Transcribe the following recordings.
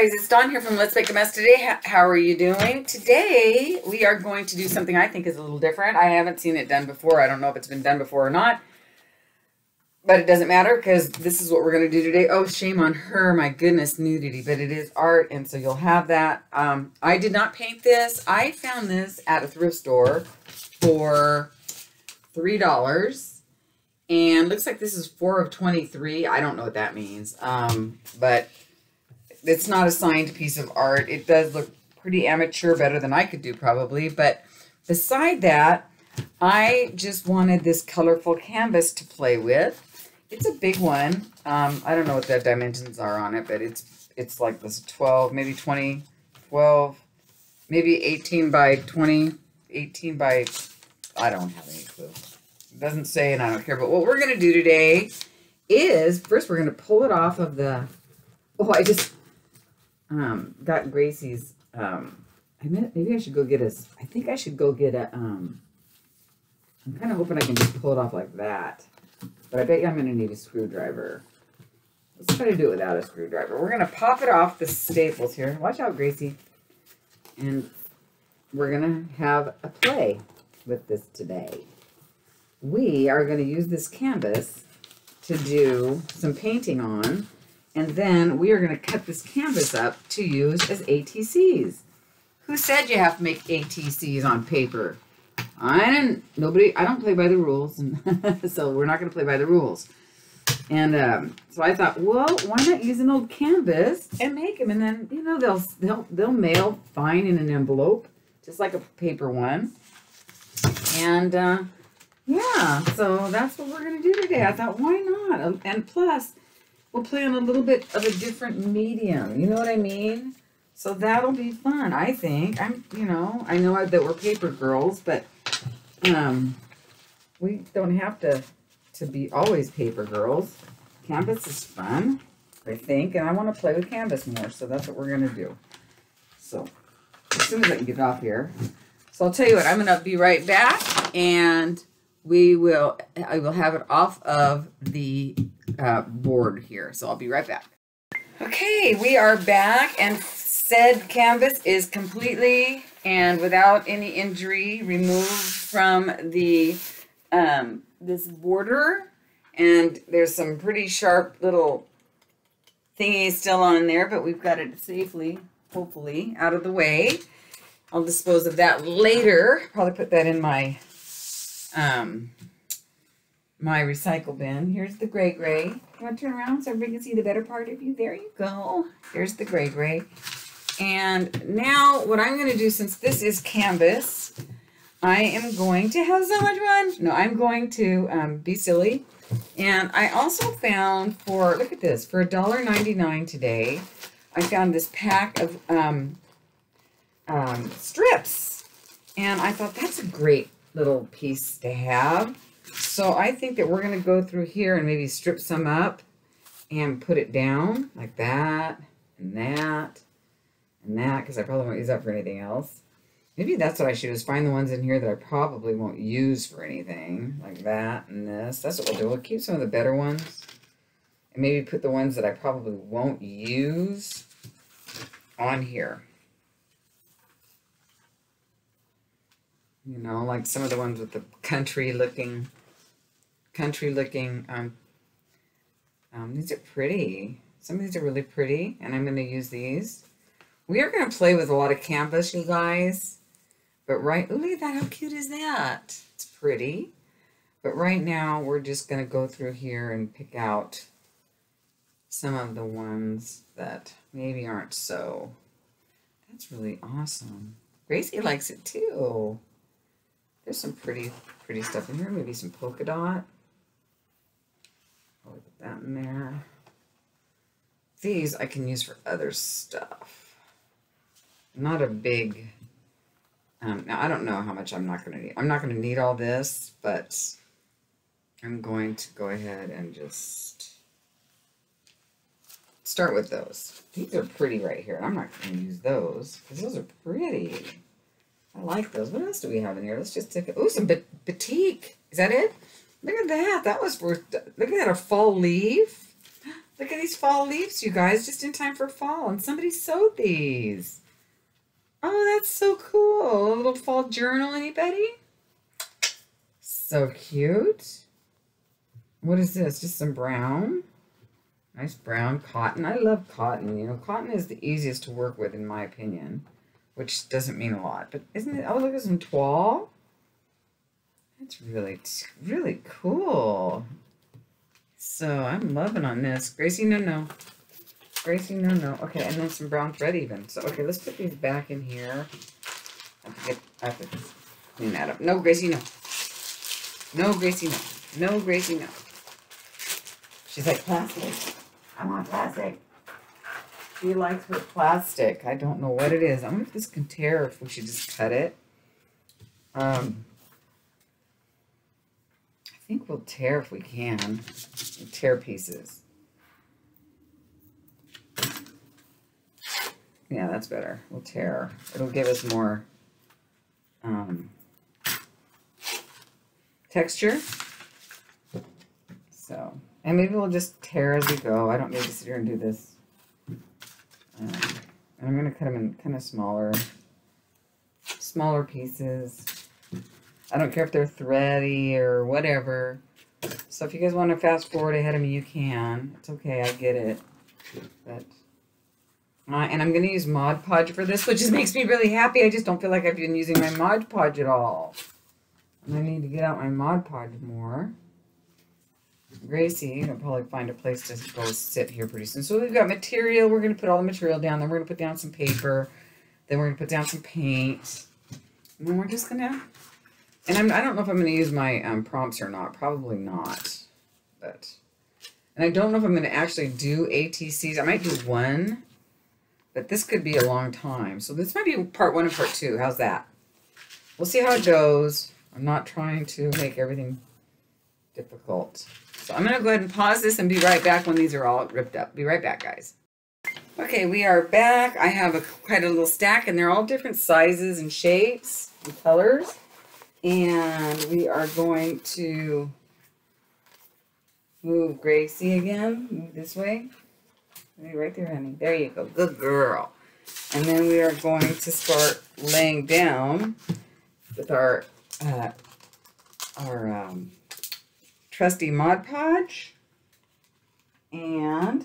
Guys, it's Dawn here from Let's Make a Mess today. How are you doing? Today we are going to do something I think is a little different. I haven't seen it done before. I don't know if it's been done before or not. But it doesn't matter because this is what we're going to do today. Oh, shame on her. My goodness, nudity. But it is art and so you'll have that. Um, I did not paint this. I found this at a thrift store for $3. And looks like this is 4 of 23. I don't know what that means. Um, but it's not a signed piece of art. It does look pretty amateur, better than I could do probably. But beside that, I just wanted this colorful canvas to play with. It's a big one. Um, I don't know what the dimensions are on it, but it's it's like this 12, maybe 20, 12, maybe 18 by 20, 18 by, I don't have any clue. It doesn't say and I don't care. But what we're going to do today is, first we're going to pull it off of the, oh, I just, um, got Gracie's, um, I meant maybe I should go get a, I think I should go get a, um, I'm kind of hoping I can just pull it off like that. But I bet you I'm going to need a screwdriver. Let's try to do it without a screwdriver. We're going to pop it off the staples here. Watch out, Gracie. And we're going to have a play with this today. We are going to use this canvas to do some painting on and then we are going to cut this canvas up to use as ATCs. Who said you have to make ATCs on paper? I didn't, nobody, I don't play by the rules. And so we're not going to play by the rules. And um, so I thought, well, why not use an old canvas and make them? And then, you know, they'll, they'll, they'll mail fine in an envelope, just like a paper one. And uh, yeah, so that's what we're going to do today. I thought, why not? And plus, we'll play on a little bit of a different medium. You know what I mean? So that'll be fun, I think. I'm, you know, I know that we're paper girls, but um, we don't have to to be always paper girls. Canvas is fun, I think, and I want to play with canvas more, so that's what we're going to do. So as soon as I can get off here. So I'll tell you what, I'm going to be right back, and we will, I will have it off of the uh, board here. So I'll be right back. Okay, we are back and said canvas is completely and without any injury removed from the um, this border and there's some pretty sharp little thingies still on there but we've got it safely hopefully out of the way I'll dispose of that later probably put that in my um, my recycle bin. Here's the gray gray. You want to turn around so everybody can see the better part of you? There you go. Here's the gray gray. And now what I'm going to do, since this is canvas, I am going to have so much fun. No, I'm going to um, be silly. And I also found for, look at this, for $1.99 today, I found this pack of um, um, strips. And I thought that's a great little piece to have. So I think that we're going to go through here and maybe strip some up and put it down like that and that and that because I probably won't use that for anything else. Maybe that's what I should do is find the ones in here that I probably won't use for anything like that and this. That's what we'll do. We'll keep some of the better ones and maybe put the ones that I probably won't use on here. You know, like some of the ones with the country looking country looking. Um, um, these are pretty. Some of these are really pretty, and I'm going to use these. We are going to play with a lot of canvas, you guys. But right, look at that. How cute is that? It's pretty. But right now, we're just going to go through here and pick out some of the ones that maybe aren't so. That's really awesome. Gracie likes it too. There's some pretty, pretty stuff in here. Maybe some polka dot. I'll put that in there. These I can use for other stuff. Not a big, um, now I don't know how much I'm not going to need. I'm not going to need all this, but I'm going to go ahead and just start with those. These are pretty right here. I'm not going to use those because those are pretty. I like those. What else do we have in here? Let's just take it. Oh, some batik. Is that it? Look at that. That was worth, look at that, a fall leaf. Look at these fall leaves, you guys, just in time for fall. And somebody sewed these. Oh, that's so cool. A little fall journal, anybody? So cute. What is this? Just some brown? Nice brown cotton. I love cotton. You know, cotton is the easiest to work with, in my opinion, which doesn't mean a lot. But isn't it? Oh, look at some toile. That's really, really cool. So I'm loving on this. Gracie, no, no. Gracie, no, no. Okay, and then some brown thread even. So, okay, let's put these back in here. I have to, get, I have to clean that up. No, Gracie, no. No, Gracie, no. No, Gracie, no. She's like, plastic. I want plastic. She likes with plastic. I don't know what it is. I wonder if this can tear, if we should just cut it. Um, I think we'll tear if we can. We'll tear pieces. Yeah, that's better. We'll tear. It'll give us more um, texture. So, and maybe we'll just tear as we go. I don't need to sit here and do this. Um, and I'm going to cut them in kind of smaller, smaller pieces. I don't care if they're thready or whatever. So if you guys want to fast forward ahead of me, you can. It's okay, I get it. But uh, and I'm going to use Mod Podge for this, which just makes me really happy. I just don't feel like I've been using my Mod Podge at all. And I need to get out my Mod Podge more. Gracie, I'll probably find a place to go sit here pretty soon. So we've got material. We're going to put all the material down. Then we're going to put down some paper. Then we're going to put down some paint. And then we're just going to... And I'm, I don't know if I'm going to use my um, prompts or not. Probably not. But... And I don't know if I'm going to actually do ATCs. I might do one. But this could be a long time. So this might be part one and part two. How's that? We'll see how it goes. I'm not trying to make everything difficult. So I'm going to go ahead and pause this and be right back when these are all ripped up. Be right back, guys. Okay, we are back. I have a, quite a little stack, and they're all different sizes and shapes and colors. And we are going to move Gracie again. Move this way. Right there, honey. There you go. Good girl. And then we are going to start laying down with our uh, our um, trusty Mod Podge. And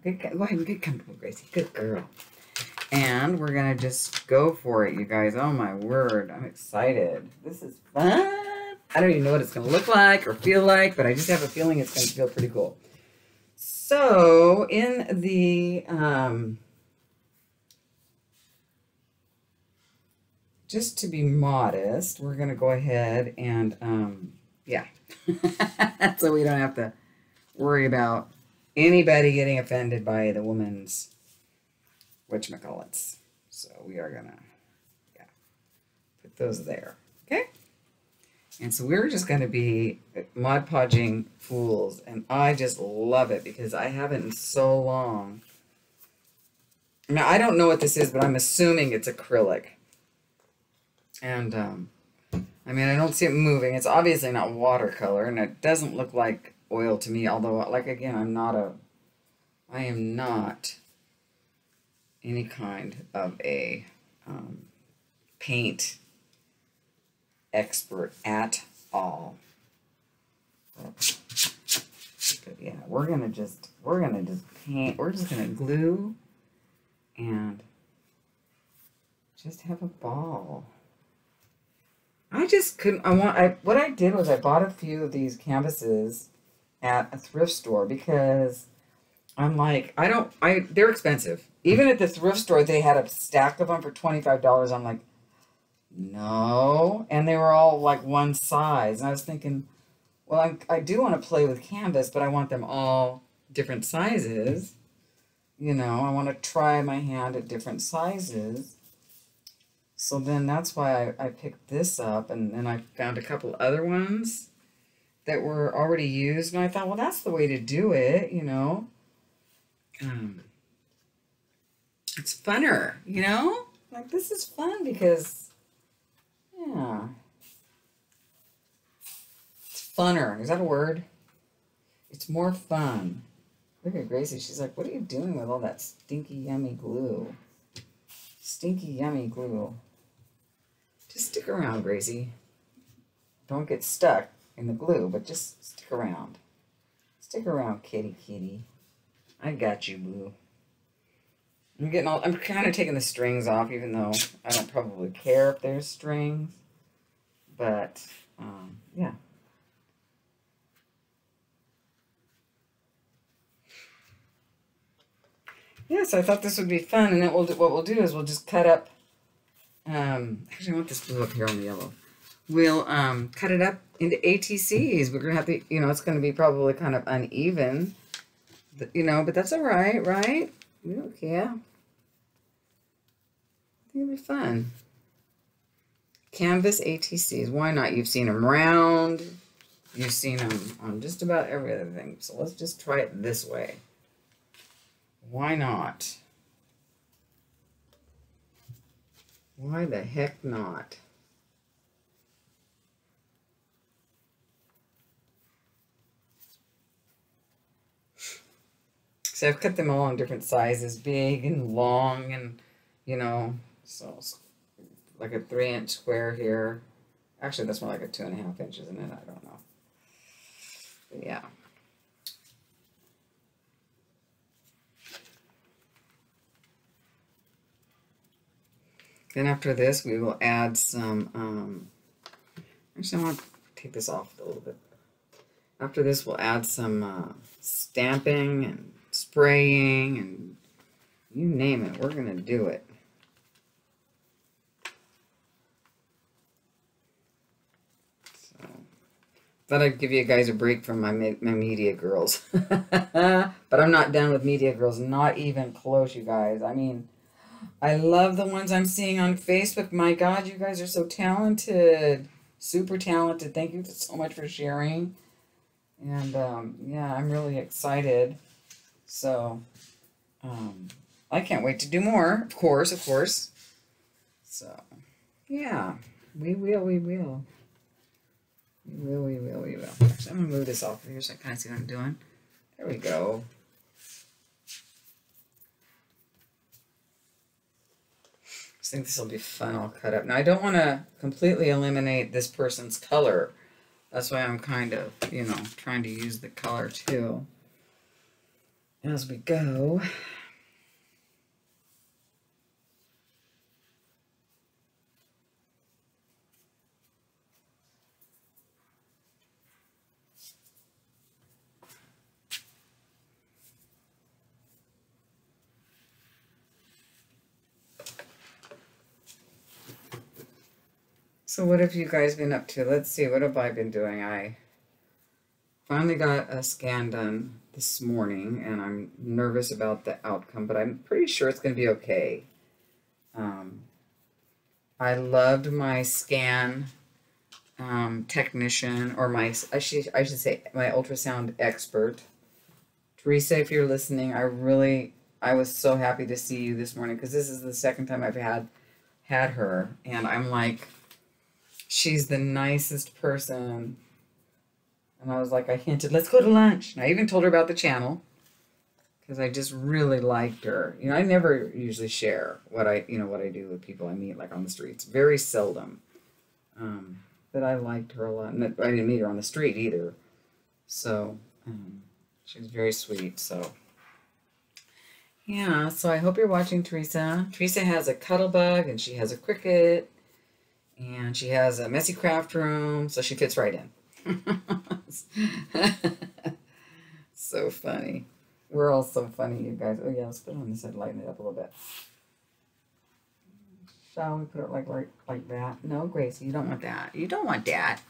good, go ahead and get comfortable, Gracie. Good girl. And we're going to just go for it, you guys. Oh, my word. I'm excited. This is fun. I don't even know what it's going to look like or feel like, but I just have a feeling it's going to feel pretty cool. So in the, um, just to be modest, we're going to go ahead and, um, yeah, so we don't have to worry about anybody getting offended by the woman's whatchamacallits. So we are going to, yeah, put those there. Okay. And so we're just going to be Mod Podging fools. And I just love it because I haven't in so long. Now, I don't know what this is, but I'm assuming it's acrylic. And, um, I mean, I don't see it moving. It's obviously not watercolor, and it doesn't look like oil to me. Although, like, again, I'm not a, I am not any kind of a um, paint expert at all. But, but yeah, we're gonna just we're gonna just paint. We're just gonna glue and just have a ball. I just couldn't. I want. I what I did was I bought a few of these canvases at a thrift store because I'm like I don't. I they're expensive. Even at the thrift store, they had a stack of them for twenty five dollars. I'm like, no. And they were all like one size. And I was thinking, well, I, I do want to play with canvas, but I want them all different sizes. You know, I want to try my hand at different sizes. So then that's why I, I picked this up. And then I found a couple other ones that were already used. And I thought, well, that's the way to do it, you know. Um, it's funner, you know? Like, this is fun because yeah. It's funner. Is that a word? It's more fun. Look at Gracie. She's like, what are you doing with all that stinky, yummy glue? Stinky, yummy glue. Just stick around, Gracie. Don't get stuck in the glue, but just stick around. Stick around, kitty, kitty. I got you, boo. I'm getting all, I'm kind of taking the strings off, even though I don't probably care if there's strings. But, um, yeah. Yeah, so I thought this would be fun, and then we'll do, what we'll do is we'll just cut up, um, actually I want this blue up here on the yellow. We'll um, cut it up into ATCs. We're going to have to, you know, it's going to be probably kind of uneven, you know, but that's all right, right? We don't care. It'll be fun. Canvas ATCs. Why not? You've seen them round. You've seen them on just about every other thing. So let's just try it this way. Why not? Why the heck not? So I've cut them all in different sizes, big and long and, you know, so like a three inch square here. Actually, that's more like a two and a half inches, isn't it? I don't know. But yeah. Then after this, we will add some, um, actually I want to take this off a little bit. After this, we'll add some uh, stamping and spraying and you name it, we're going to do it. Thought I'd give you guys a break from my, my media girls. but I'm not done with media girls, not even close, you guys. I mean, I love the ones I'm seeing on Facebook. My God, you guys are so talented. Super talented. Thank you so much for sharing. And um, yeah, I'm really excited. So um, I can't wait to do more, of course, of course. So yeah, we will, we will. We will, we will, we will. Actually, I'm going to move this off here so I kind of see what I'm doing. There we go. I think this will be fun all cut up. Now, I don't want to completely eliminate this person's color. That's why I'm kind of, you know, trying to use the color too as we go. So what have you guys been up to? Let's see, what have I been doing? I finally got a scan done this morning and I'm nervous about the outcome, but I'm pretty sure it's going to be okay. Um, I loved my scan um, technician or my, I should, I should say my ultrasound expert. Teresa, if you're listening, I really, I was so happy to see you this morning because this is the second time I've had, had her. And I'm like, she's the nicest person. And I was like, I hinted, let's go to lunch. And I even told her about the channel because I just really liked her. You know, I never usually share what I, you know, what I do with people I meet like on the streets. Very seldom. Um, but I liked her a lot. And I didn't meet her on the street either. So, um, she was very sweet. So, yeah. So I hope you're watching Teresa. Teresa has a cuddle bug and she has a Cricut and she has a messy craft room, so she fits right in. so funny. We're all so funny, you guys. Oh yeah, let's put on this side, lighten it up a little bit. Shall we put it like like like that? No, Gracie, you don't want that. You don't want that.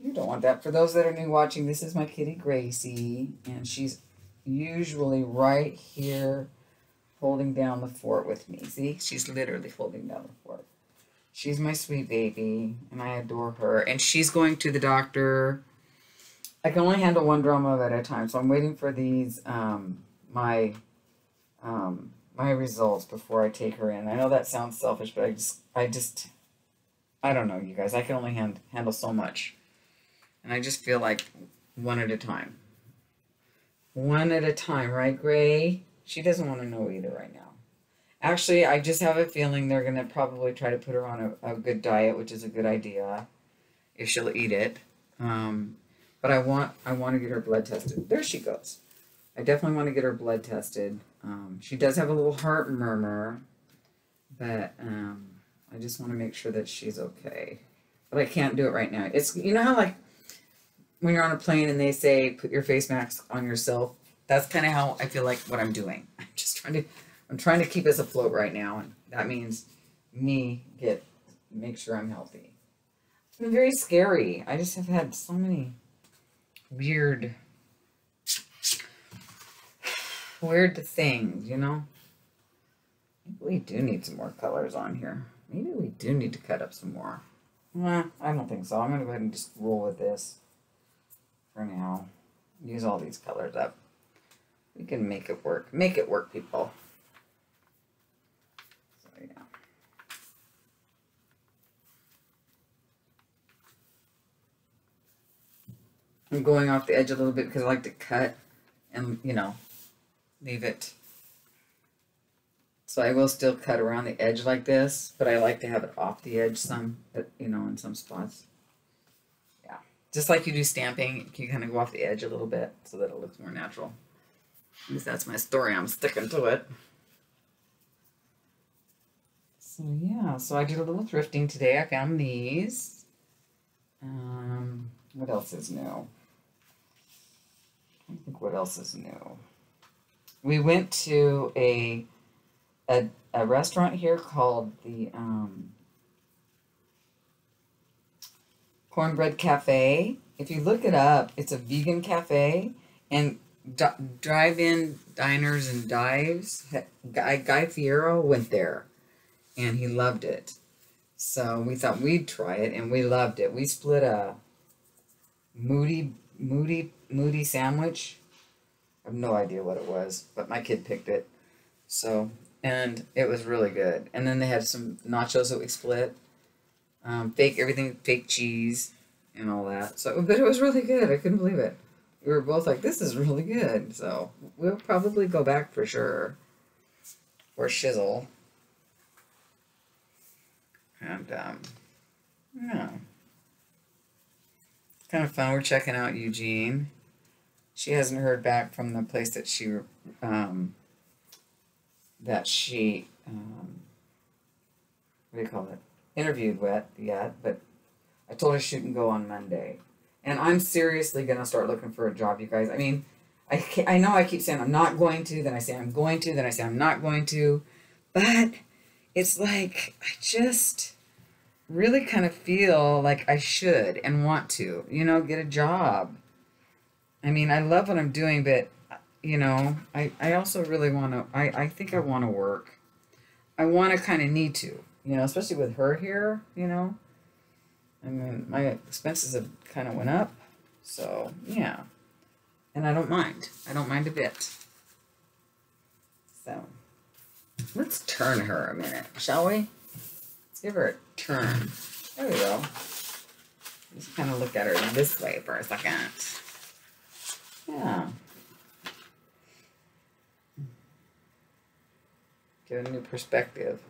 You don't want that. For those that are new watching, this is my kitty Gracie, and she's usually right here holding down the fort with me. See, she's literally holding down the fort. She's my sweet baby, and I adore her. And she's going to the doctor. I can only handle one drama at a time, so I'm waiting for these um, my um, my results before I take her in. I know that sounds selfish, but I just I just I don't know, you guys. I can only hand, handle so much, and I just feel like one at a time. one at a time, right, Gray? She doesn't want to know either right now. Actually, I just have a feeling they're going to probably try to put her on a, a good diet, which is a good idea if she'll eat it. Um, but I want I want to get her blood tested. There she goes. I definitely want to get her blood tested. Um, she does have a little heart murmur, but um, I just want to make sure that she's okay. But I can't do it right now. It's you know how like when you're on a plane and they say put your face mask on yourself. That's kind of how I feel like what I'm doing. I'm just trying to I'm trying to keep us afloat right now, and that means me get make sure I'm healthy. Been very scary. I just have had so many weird weird things, you know? Maybe we do need some more colors on here. Maybe we do need to cut up some more. Well, I don't think so. I'm going to go ahead and just roll with this for now. Use all these colors up. We can make it work. Make it work, people. So, yeah. I'm going off the edge a little bit because I like to cut and, you know, leave it. So I will still cut around the edge like this, but I like to have it off the edge some, you know, in some spots. Yeah, just like you do stamping, you kind of go off the edge a little bit so that it looks more natural. At least that's my story. I'm sticking to it. So yeah, so I did a little thrifting today. I found these. Um, what else is new? I think what else is new we went to a a, a restaurant here called the um, Cornbread Cafe. If you look it up, it's a vegan cafe and drive-in diners and dives. Guy Guy Fieri went there, and he loved it. So we thought we'd try it, and we loved it. We split a moody moody moody sandwich I have no idea what it was, but my kid picked it. So, and it was really good. And then they had some nachos that we split. Um, fake everything, fake cheese and all that. So, but it was really good. I couldn't believe it. We were both like, this is really good. So we'll probably go back for sure. For shizzle. And, um, yeah. Kind of fun. We're checking out Eugene she hasn't heard back from the place that she um, that she um, what do you call it? Interviewed with yet but i told her she can go on monday. And i'm seriously going to start looking for a job you guys. I mean I, I know i keep saying i'm not going to then i say i'm going to then i say i'm not going to but it's like i just really kind of feel like i should and want to you know get a job I mean, I love what I'm doing, but you know, I, I also really want to, I, I think I want to work. I want to kind of need to, you know, especially with her here, you know. I mean, my expenses have kind of went up. So, yeah. And I don't mind. I don't mind a bit. So, let's turn her a minute, shall we? Let's give her a turn. There we go. Just kind of look at her this way for a second. Yeah. Get a new perspective.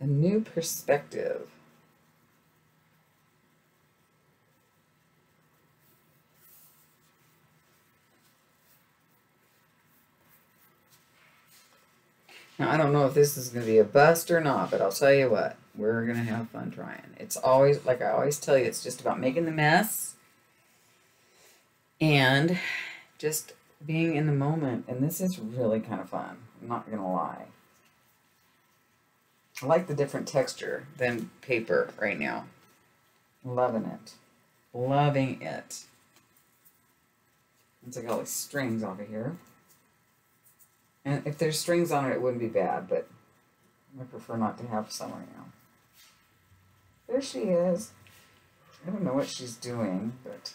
A new perspective. Now, I don't know if this is going to be a bust or not, but I'll tell you what, we're going to have fun trying. It's always, like I always tell you, it's just about making the mess and just being in the moment. And this is really kind of fun. I'm not going to lie. I like the different texture than paper right now. Loving it. Loving it. Let's take all these strings of here. And if there's strings on it, it wouldn't be bad, but I prefer not to have some right now. There she is. I don't know what she's doing, but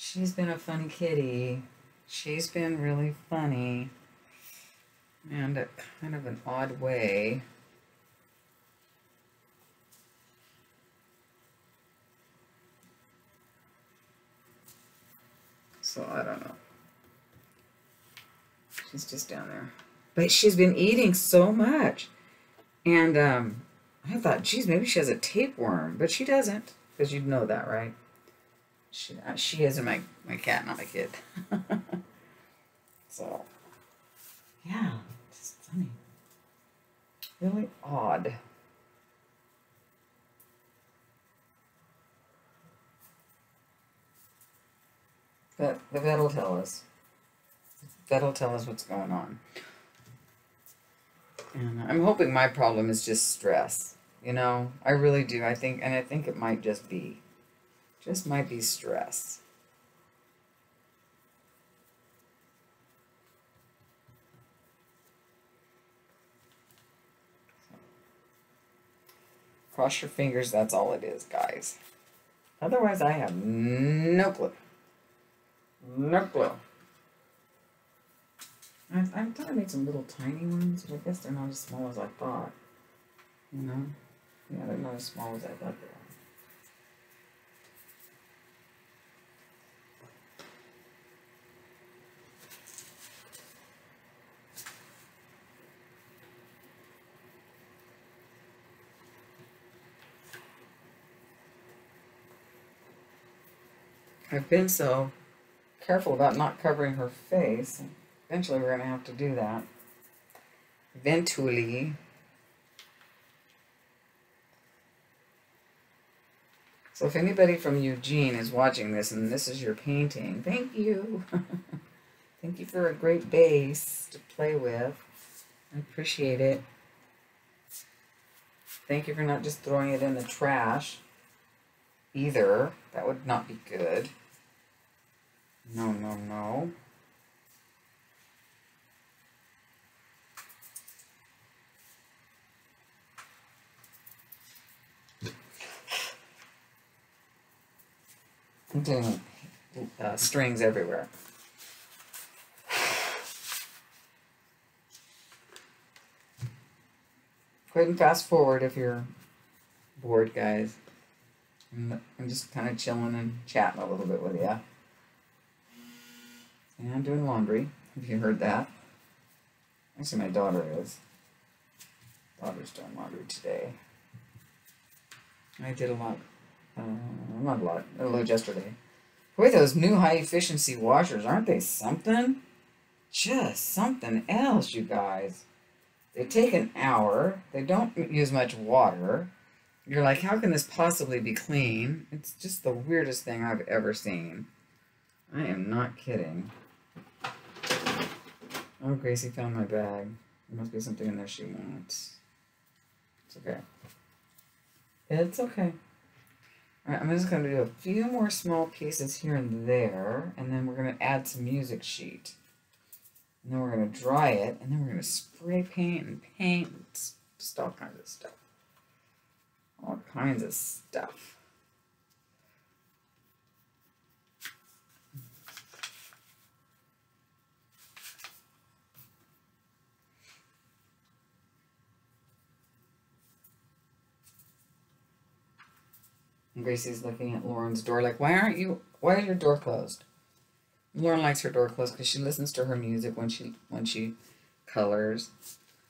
She's been a funny kitty. She's been really funny. And kind of an odd way. So I don't know. She's just down there. But she's been eating so much. And um, I thought, geez, maybe she has a tapeworm. But she doesn't. Because you'd know that, right? She, uh, she is my, my cat, not my kid. so, yeah, it's funny. Really odd. But the vet will tell us. The vet will tell us what's going on. And I'm hoping my problem is just stress. You know, I really do. I think, and I think it might just be, just might be stress. Cross your fingers, that's all it is, guys. Otherwise, I have no clue. No clue. I, I thought I made some little tiny ones, but I guess they're not as small as I thought. You know? Yeah, they're not as small as I thought I've been so careful about not covering her face. Eventually, we're going to have to do that. Eventually. So if anybody from Eugene is watching this and this is your painting, thank you. thank you for a great base to play with. I appreciate it. Thank you for not just throwing it in the trash either. That would not be good. No, no, no. I'm doing uh, strings everywhere. Go ahead and fast forward if you're bored, guys. I'm, I'm just kind of chilling and chatting a little bit with you. And I'm doing laundry. Have you heard that? Actually, my daughter is. Daughter's doing laundry today. I did a lot. Uh, not a lot. A little yesterday. Boy, those new high efficiency washers, aren't they something? Just something else, you guys. They take an hour. They don't use much water. You're like, how can this possibly be clean? It's just the weirdest thing I've ever seen. I am not kidding. Oh, Gracie found my bag. There must be something in there she wants. It's okay. It's okay. Alright, I'm just going to do a few more small pieces here and there, and then we're going to add some music sheet. And then we're going to dry it, and then we're going to spray paint and paint, and just all kinds of stuff. All kinds of stuff. And Gracie's looking at Lauren's door like, why aren't you, why is your door closed? Lauren likes her door closed because she listens to her music when she, when she colors.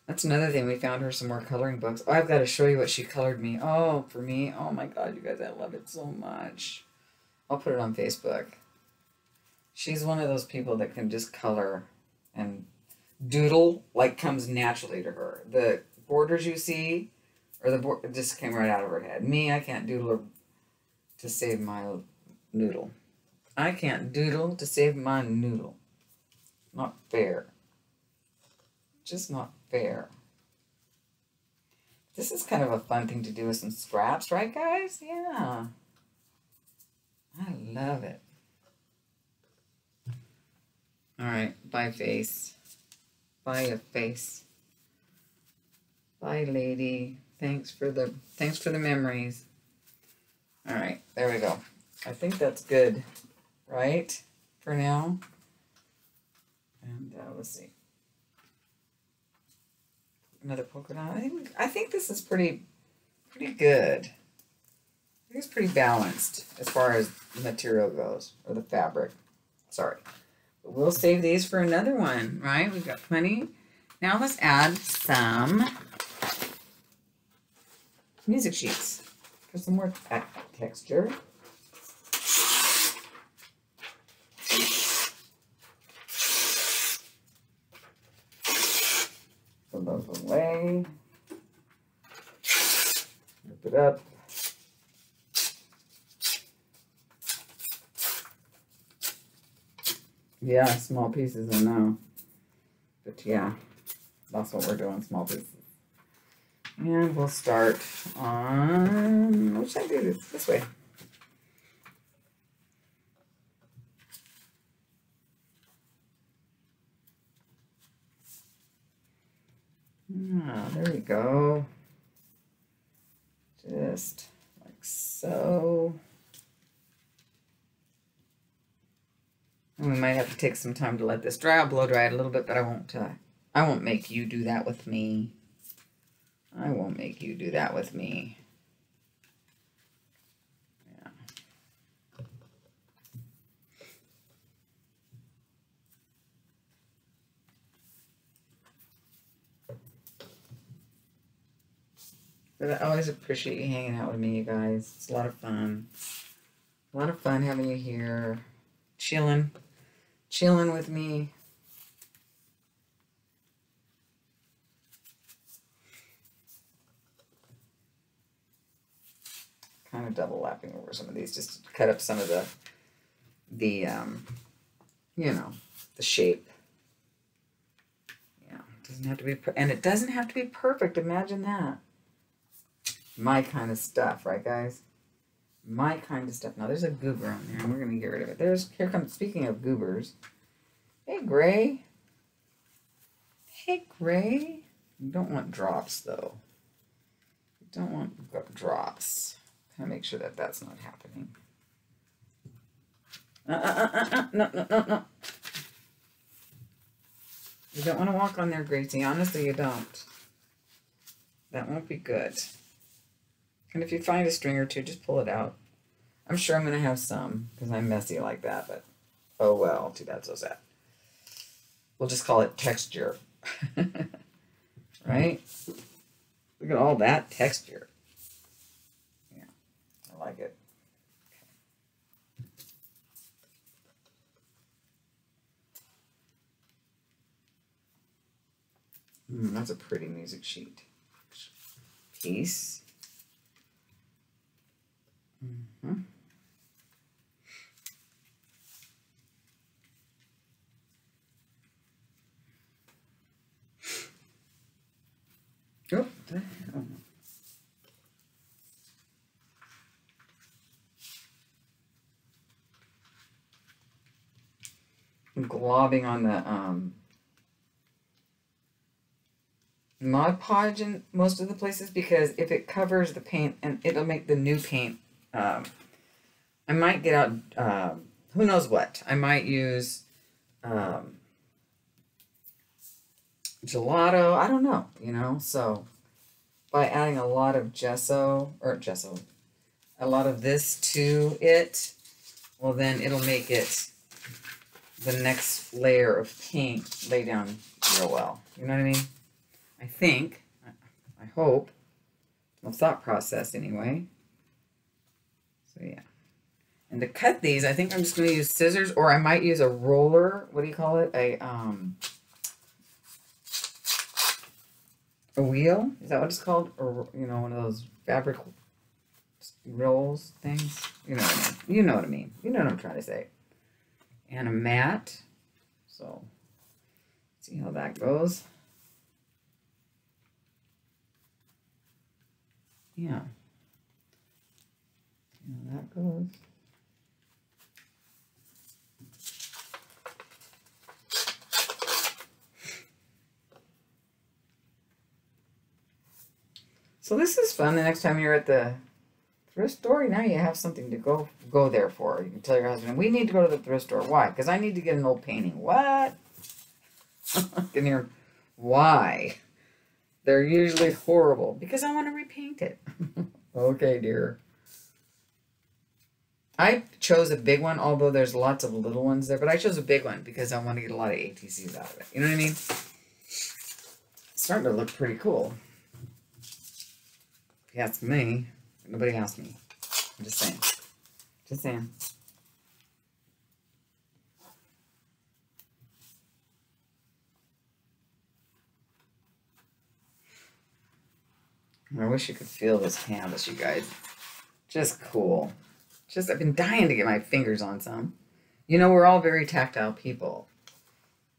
That's another thing. We found her some more coloring books. Oh, I've got to show you what she colored me. Oh, for me. Oh my God, you guys, I love it so much. I'll put it on Facebook. She's one of those people that can just color and doodle like comes naturally to her. The borders you see, or the board just came right out of her head. Me, I can't doodle or to save my noodle. I can't doodle to save my noodle. Not fair. Just not fair. This is kind of a fun thing to do with some scraps, right guys? Yeah. I love it. All right, bye face. Bye a face. Bye lady. Thanks for the thanks for the memories. All right, there we go. I think that's good, right? For now. And uh, let's see. Another polka dot. I think I think this is pretty pretty good. I think it's pretty balanced as far as the material goes, or the fabric. Sorry. But we'll save these for another one, right? We've got plenty. Now let's add some music sheets for some more texture. Away. Rip it up. Yeah, small pieces, I know. But yeah, that's what we're doing, small pieces. And we'll start on, should I do this? This way. Ah, there we go. Just like so. And we might have to take some time to let this dry. I'll blow dry it a little bit, but I won't. Uh, I won't make you do that with me. I won't make you do that with me. Yeah. But I always appreciate you hanging out with me, you guys. It's a lot of fun. A lot of fun having you here, chilling chilling with me. Kind of double lapping over some of these just to cut up some of the, the, um, you know, the shape. Yeah, it doesn't have to be, and it doesn't have to be perfect. Imagine that. My kind of stuff, right, guys? my kind of stuff. Now there's a goober on there, and we're gonna get rid of it. There's here comes. Speaking of goobers, hey Gray. Hey Gray. You don't want drops though. You don't want drops. Of make sure that that's not happening. Uh, uh, uh, uh, no, no, no, no. You don't want to walk on there, Gracie. Honestly, you don't. That won't be good. And if you find a string or two, just pull it out. I'm sure I'm going to have some because I'm messy like that, but oh well, too bad, so sad. We'll just call it texture. right? Look at all that texture. Like it. Mm, that's a pretty music sheet piece. Mm-hmm. Oh, oh. Globbing on the um, Mod Podge in most of the places because if it covers the paint and it'll make the new paint um, I might get out, um, who knows what. I might use um, gelato. I don't know, you know. So by adding a lot of gesso, or gesso, a lot of this to it, well, then it'll make it the next layer of paint lay down real well. You know what I mean? I think, I hope, my thought process anyway. So yeah. And to cut these, I think I'm just going to use scissors or I might use a roller. What do you call it? A, um, a wheel? Is that what it's called? Or, you know, one of those fabric rolls things? You know what I mean. You know what I mean. You know what I'm trying to say. And a mat. So, see how that goes. Yeah that goes. So this is fun. The next time you're at the thrift store, now you have something to go go there for. You can tell your husband, we need to go to the thrift store. Why? Because I need to get an old painting. What? can hear why? They're usually horrible because I want to repaint it. okay, dear. I chose a big one, although there's lots of little ones there, but I chose a big one because I want to get a lot of ATCs out of it. You know what I mean? It's starting to look pretty cool. If you ask me, nobody asked me. I'm just saying. Just saying. I wish you could feel this canvas, you guys. Just cool. Just, I've been dying to get my fingers on some. You know, we're all very tactile people.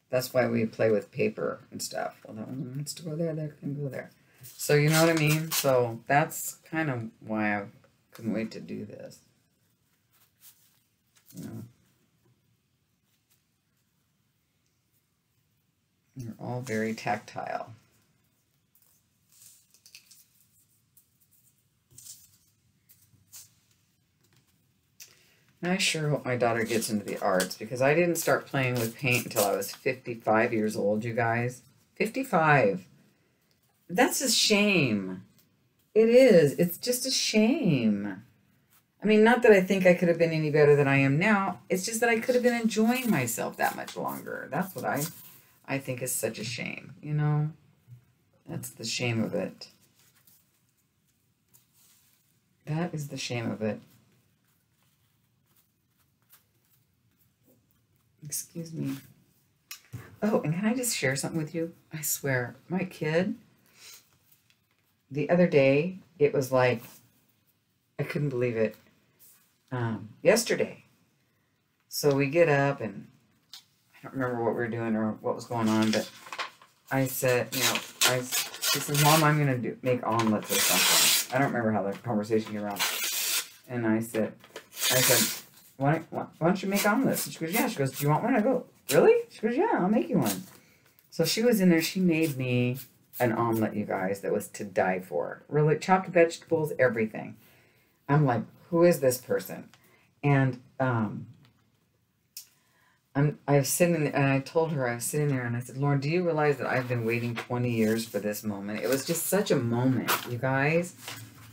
That's why we play with paper and stuff. Well, that one wants to go there, that can go there. So, you know what I mean? So, that's kind of why I couldn't wait to do this. You know? They're all very tactile. I sure hope my daughter gets into the arts because I didn't start playing with paint until I was 55 years old, you guys. 55. That's a shame. It is. It's just a shame. I mean, not that I think I could have been any better than I am now. It's just that I could have been enjoying myself that much longer. That's what I I think is such a shame, you know? That's the shame of it. That is the shame of it. Excuse me. Oh, and can I just share something with you? I swear, my kid, the other day, it was like, I couldn't believe it. Um, yesterday. So we get up, and I don't remember what we were doing or what was going on, but I said, you know, I, she says, Mom, I'm going to make omelets or something. I don't remember how the conversation came around. And I said, I said, why, why, why don't you make omelets? And she goes, yeah. She goes, do you want one? I go, really? She goes, yeah, I'll make you one. So she was in there. She made me an omelet, you guys, that was to die for. Really, chopped vegetables, everything. I'm like, who is this person? And um, I'm I was sitting and I told her I was sitting there, and I said, Lauren, do you realize that I've been waiting 20 years for this moment? It was just such a moment, you guys.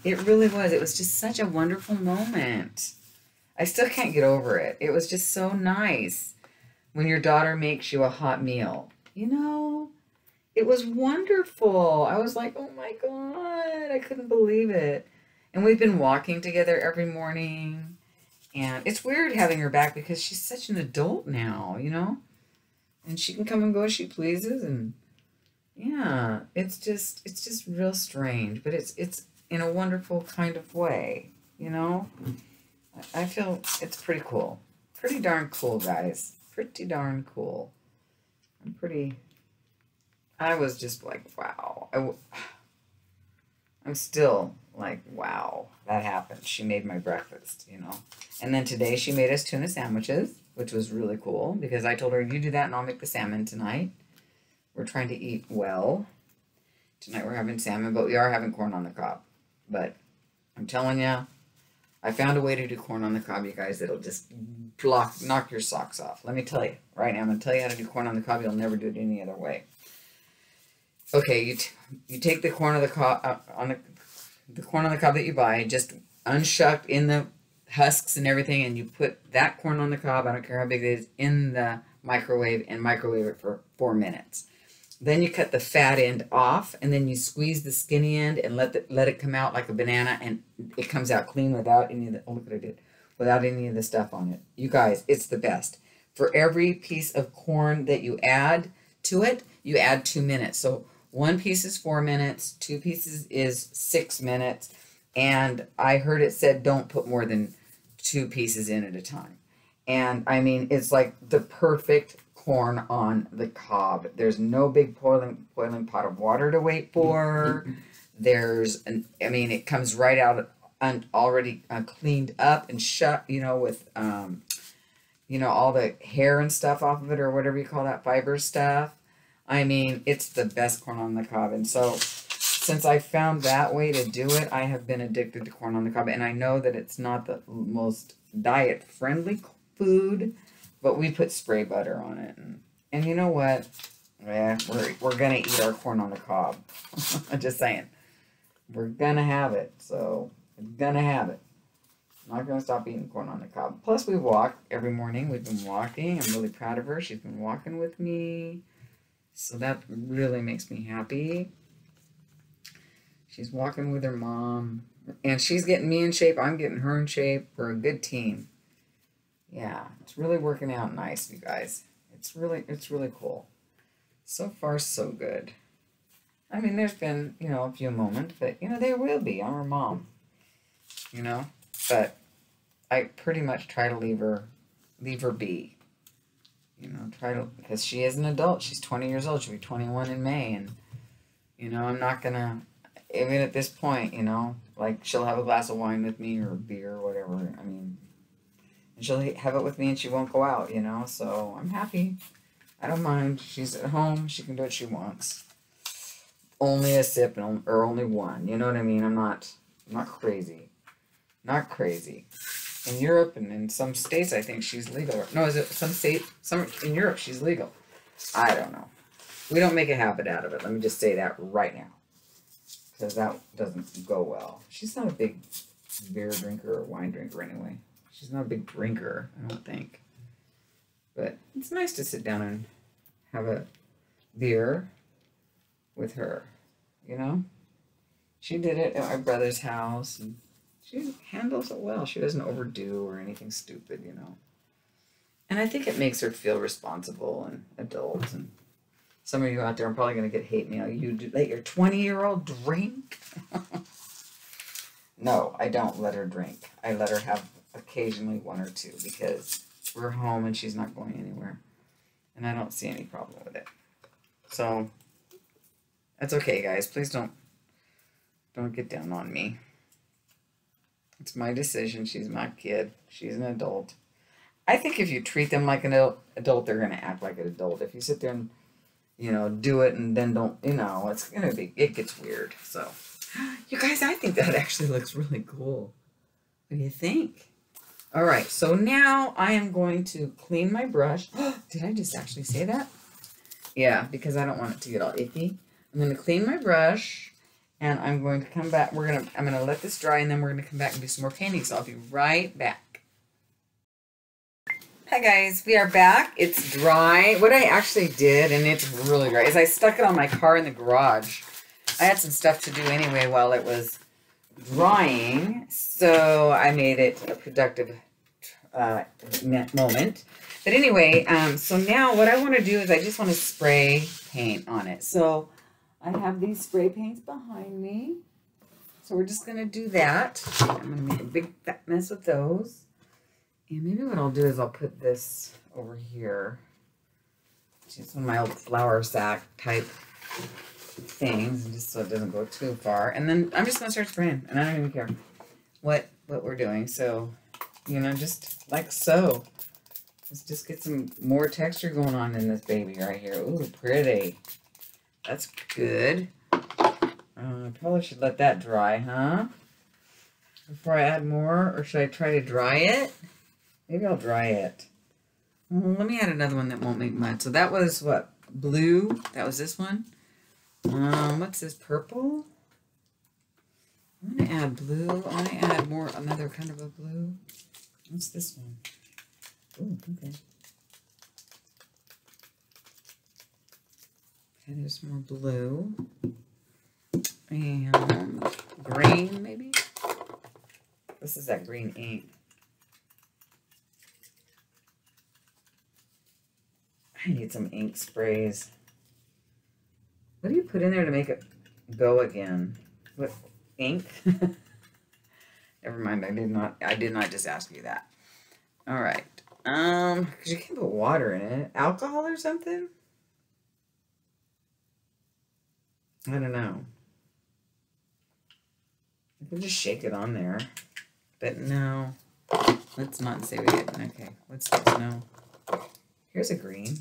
It really was. It was just such a wonderful moment. I still can't get over it. It was just so nice when your daughter makes you a hot meal. You know, it was wonderful. I was like, oh my God, I couldn't believe it. And we've been walking together every morning. And it's weird having her back because she's such an adult now, you know? And she can come and go as she pleases and yeah, it's just it's just real strange, but it's it's in a wonderful kind of way, you know? I feel it's pretty cool. Pretty darn cool, guys. Pretty darn cool. I'm pretty. I was just like, wow. I w- I'm still like, wow, that happened. She made my breakfast, you know. And then today she made us tuna sandwiches, which was really cool because I told her, you do that and I'll make the salmon tonight. We're trying to eat well. Tonight we're having salmon, but we are having corn on the cob. But I'm telling you, I found a way to do corn on the cob, you guys, that'll just block, knock your socks off. Let me tell you, right now, I'm going to tell you how to do corn on the cob. You'll never do it any other way. Okay, you you take the corn on the cob, uh, on the, the corn on the cob that you buy, just unshucked in the husks and everything, and you put that corn on the cob, I don't care how big it is, in the microwave and microwave it for four minutes. Then you cut the fat end off and then you squeeze the skinny end and let the, let it come out like a banana and it comes out clean without any of the, oh look what I did, without any of the stuff on it. You guys, it's the best. For every piece of corn that you add to it, you add two minutes. So one piece is four minutes, two pieces is six minutes. And I heard it said don't put more than two pieces in at a time. And I mean, it's like the perfect corn on the cob. There's no big boiling boiling pot of water to wait for. There's an I mean it comes right out and already uh, cleaned up and shut, you know, with um you know all the hair and stuff off of it or whatever you call that fiber stuff. I mean, it's the best corn on the cob. And so since I found that way to do it, I have been addicted to corn on the cob and I know that it's not the most diet friendly food but we put spray butter on it. And, and you know what? Yeah, we're, we're going to eat our corn on the cob. I'm just saying. We're going to have it. So, we're going to have it. I'm not going to stop eating corn on the cob. Plus, we walk every morning. We've been walking. I'm really proud of her. She's been walking with me. So that really makes me happy. She's walking with her mom. And she's getting me in shape. I'm getting her in shape. We're a good team. Yeah, it's really working out nice, you guys. It's really, it's really cool. So far, so good. I mean, there's been, you know, a few moments, but, you know, there will be. I'm her mom. You know? But I pretty much try to leave her, leave her be. You know, try to, because she is an adult. She's 20 years old. She'll be 21 in May. And, you know, I'm not to, even at this point, you know, like she'll have a glass of wine with me or a beer or whatever. I mean, and she'll have it with me and she won't go out, you know. So I'm happy. I don't mind. She's at home. She can do what she wants. Only a sip or only one. You know what I mean? I'm not I'm not crazy. Not crazy. In Europe and in some states, I think she's legal. No, is it some state? Some in Europe, she's legal. I don't know. We don't make a habit out of it. Let me just say that right now, because that doesn't go well. She's not a big beer drinker or wine drinker anyway. She's not a big drinker, I don't think. But it's nice to sit down and have a beer with her, you know? She did it at my brother's house and she handles it well. She doesn't overdo or anything stupid, you know. And I think it makes her feel responsible and adult. And some of you out there are probably going to get hate mail. You do, let your 20 year old drink? no, I don't let her drink. I let her have occasionally one or two because we're home and she's not going anywhere. And I don't see any problem with it. So that's okay, guys. Please don't don't get down on me. It's my decision. She's my kid. She's an adult. I think if you treat them like an adult, they're going to act like an adult. If you sit there and, you know, do it and then don't, you know, it's going to be, it gets weird. So, you guys, I think that actually looks really cool. What do you think? All right, so now I am going to clean my brush. Did I just actually say that? Yeah, because I don't want it to get all icky. I'm going to clean my brush and I'm going to come back. We're going to, I'm going to let this dry and then we're going to come back and do some more painting. So I'll be right back. Hi guys, we are back. It's dry. What I actually did, and it's really dry, is I stuck it on my car in the garage. I had some stuff to do anyway while it was drying, so I made it a productive uh, moment. But anyway, um, so now what I want to do is I just want to spray paint on it. So I have these spray paints behind me. So we're just going to do that. I'm going to make a big fat mess with those. And maybe what I'll do is I'll put this over here. Just one of my old flour sack type things, just so it doesn't go too far. And then I'm just going to start spraying, and I don't even care what what we're doing. So you know, just like so. Let's just get some more texture going on in this baby right here. Ooh, pretty. That's good. Uh, I probably should let that dry, huh? Before I add more, or should I try to dry it? Maybe I'll dry it. Well, let me add another one that won't make mud. So that was what? Blue? That was this one? Um, what's this? Purple? I'm going to add blue. I'm going to add more, another kind of a blue. What's this one? Okay. Okay, there's more blue. And green, maybe? This is that green ink. I need some ink sprays. What do you put in there to make it go again? What ink? Never mind. I did not. I did not just ask you that. All right. Um, because you can put water in it, alcohol or something. I don't know. I could just shake it on there, but no. Let's not say we did. Okay. What's this? No. Here's a green.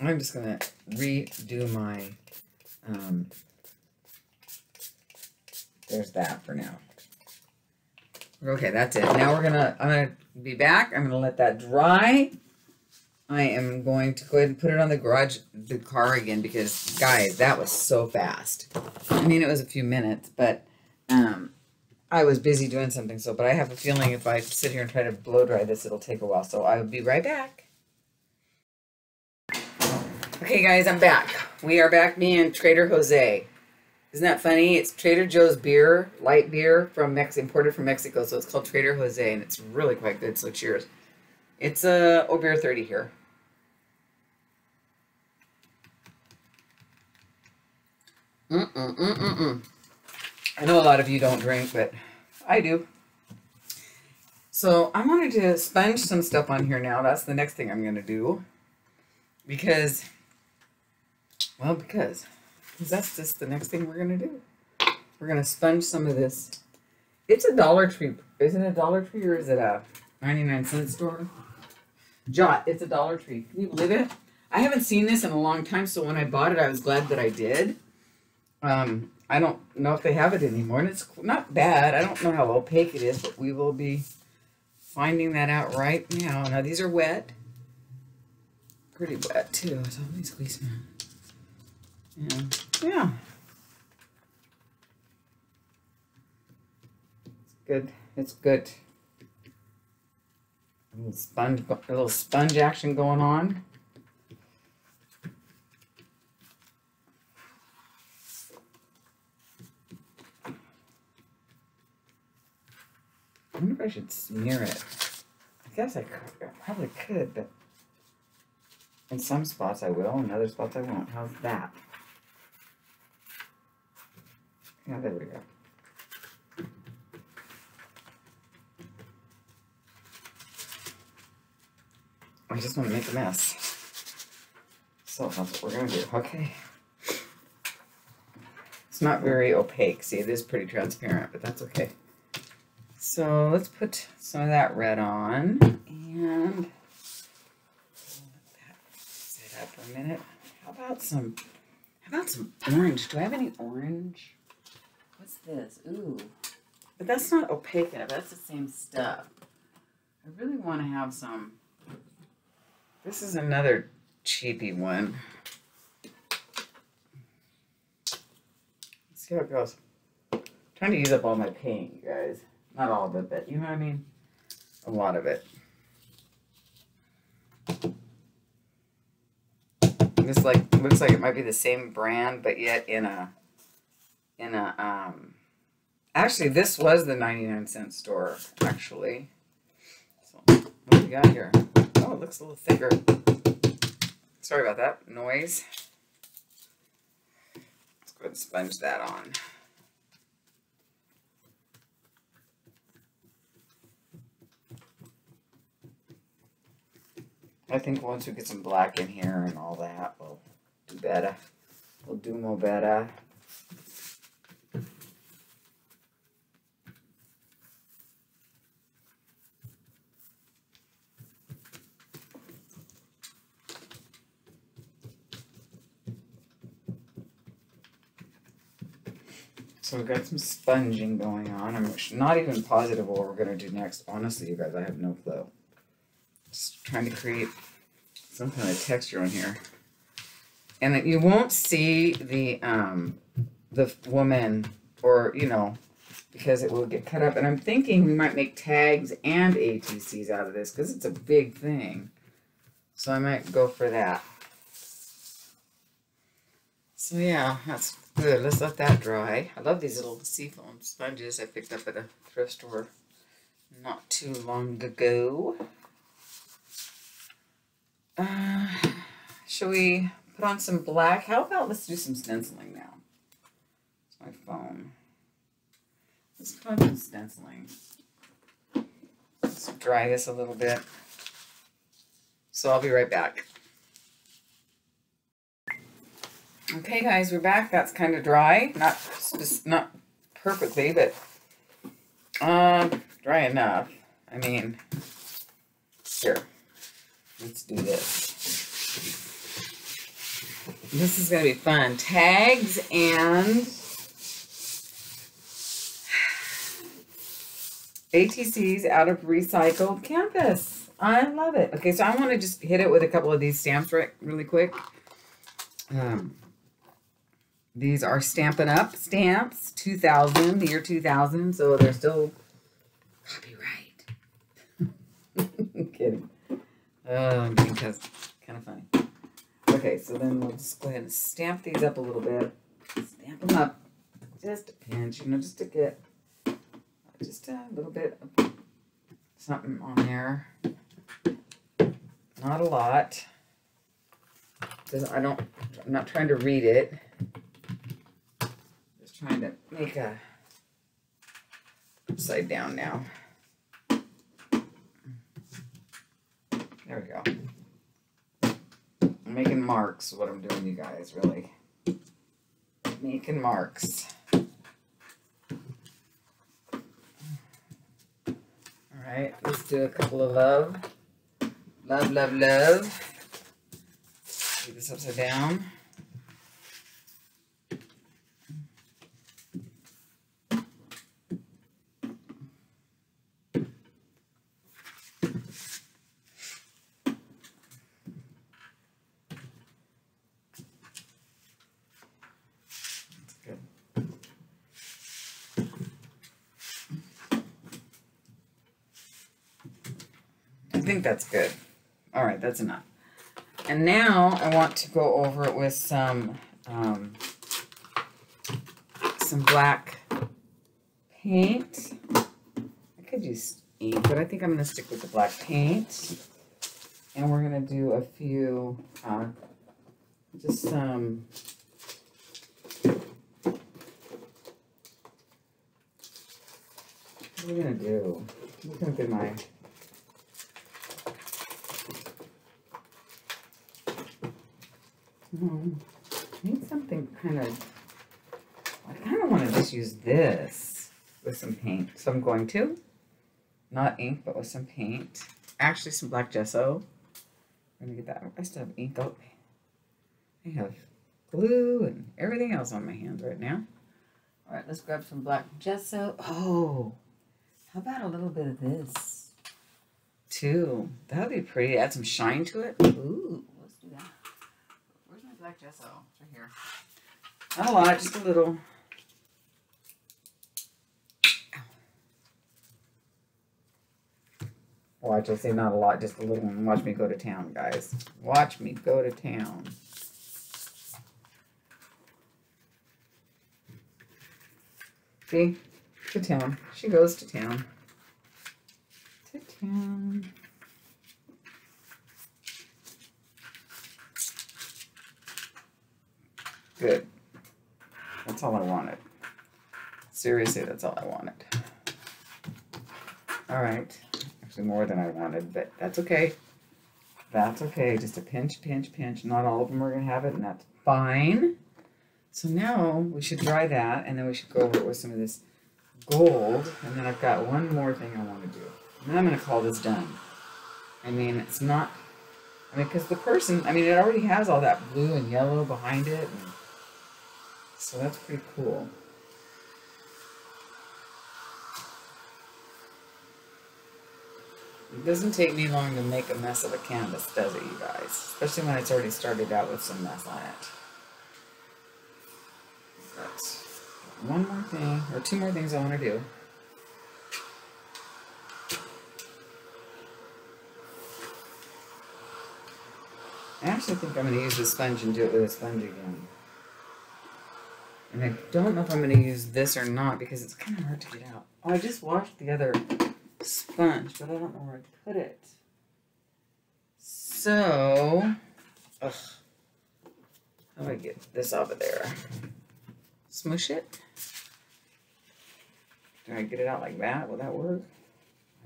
I'm just gonna redo my um, there's that for now. Okay, that's it. Now we're gonna, I'm gonna be back. I'm gonna let that dry. I am going to go ahead and put it on the garage, the car again, because guys, that was so fast. I mean, it was a few minutes, but um, I was busy doing something, so, but I have a feeling if I sit here and try to blow dry this, it'll take a while. So I will be right back. Okay, guys, I'm back. We are back, me and Trader Jose. Isn't that funny? It's Trader Joe's beer, light beer from Mex imported from Mexico. So it's called Trader Jose, and it's really quite good. So cheers. It's a uh, beer 30 here. Mm-mm-mm-mm-mm. I know a lot of you don't drink, but I do. So I wanted to sponge some stuff on here now. That's the next thing I'm going to do. Because, well, because, because that's just the next thing we're going to do. We're going to sponge some of this. It's a Dollar Tree. Is it a Dollar Tree or is it a 99 cent store? Jot. It's a Dollar Tree. Can you believe it? I haven't seen this in a long time, so when I bought it, I was glad that I did. Um, I don't know if they have it anymore, and it's not bad. I don't know how opaque it is, but we will be finding that out right now. Now, these are wet. Pretty wet, too. So let me squeeze them. Yeah. Yeah. It's good. It's good. A little sponge, a little sponge action going on. I wonder if I should smear it. I guess I, could, I probably could, but in some spots I will, in other spots I won't. How's that? Yeah, there we go. I just want to make a mess. So that's what we're going to do. Okay. It's not very opaque. See, it is pretty transparent, but that's okay. So let's put some of that red on and sit up for a minute. How about some, how about some orange? Do I have any orange? What's this? Ooh, but that's not opaque enough. That's the same stuff. I really want to have some, this is another cheapy one. Let's see how it goes. I'm trying to use up all my paint, you guys. Not all of it, but you know what I mean? A lot of it. This like looks like it might be the same brand, but yet in a in a um actually this was the 99 cent store, actually. So what we got here? Oh, it looks a little thicker. Sorry about that noise. Let's go ahead and sponge that on. I think once we get some black in here and all that, we'll do better. We'll do more better. So we've got some sponging going on. I'm not even positive what we're going to do next. Honestly, you guys, I have no clue trying to create some kind of texture on here. And that you won't see the um, the woman or, you know, because it will get cut up. And I'm thinking we might make tags and ATCs out of this because it's a big thing. So I might go for that. So yeah, that's good. Let's let that dry. I love these little seafoam sponges I picked up at a thrift store not too long ago. Uh, shall we put on some black? How about let's do some stenciling now? It's my phone. Let's put on some stenciling. Let's dry this a little bit. So I'll be right back. Okay, guys, we're back. That's kind of dry. Not not perfectly, but uh, dry enough. I mean, here. Let's do this. This is going to be fun. Tags and ATCs out of recycled canvas. I love it. Okay, so I want to just hit it with a couple of these stamps right really quick. Um, These are Stampin' Up! stamps, 2000, the year 2000, so they're still copyright. Kidding. Oh, I'm because kind of funny. Okay, so then we'll just go ahead and stamp these up a little bit. Stamp them up just a pinch, you know, just to get just a little bit of something on there. Not a lot. I don't, I'm not trying to read it. Just trying to make a upside down now. There we go. I'm making marks what I'm doing, you guys, really. Making marks. All right, let's do a couple of um, love. Love, love, love. Do this upside down. Think that's good. All right, that's enough. And now I want to go over it with some um, some black paint. I could use ink, but I think I'm going to stick with the black paint. And we're going to do a few, uh, just some, what are we to do? Look at my I need something kind of, I kind of want to just use this with some paint. So I'm going to, not ink, but with some paint. Actually, some black gesso. Let me get that. I still have ink out. I have glue and everything else on my hands right now. All right, let's grab some black gesso. Oh, how about a little bit of this too? That would be pretty. Add some shine to it. Ooh black gesso. It's right here. Not a lot, just a little. Watch, I say not a lot, just a little one. Watch me go to town, guys. Watch me go to town. See? To town. She goes to town. To town. Good. That's all I wanted. Seriously, that's all I wanted. All right. Actually, more than I wanted, but that's okay. That's okay. Just a pinch, pinch, pinch. Not all of them are going to have it, and that's fine. So now we should dry that, and then we should go over it with some of this gold. And then I've got one more thing I want to do. And I'm going to call this done. I mean, it's not... I mean, because the person... I mean, it already has all that blue and yellow behind it. And, so that's pretty cool. It doesn't take me long to make a mess of a canvas, does it, you guys? Especially when it's already started out with some mess on it. But one more thing, or two more things I want to do. I actually think I'm going to use the sponge and do it with a sponge again. And I don't know if I'm going to use this or not because it's kind of hard to get out. Oh, I just washed the other sponge, but I don't know where I put it. So, ugh, how do I get this out of there? Smush it? Do I get it out like that? Will that work?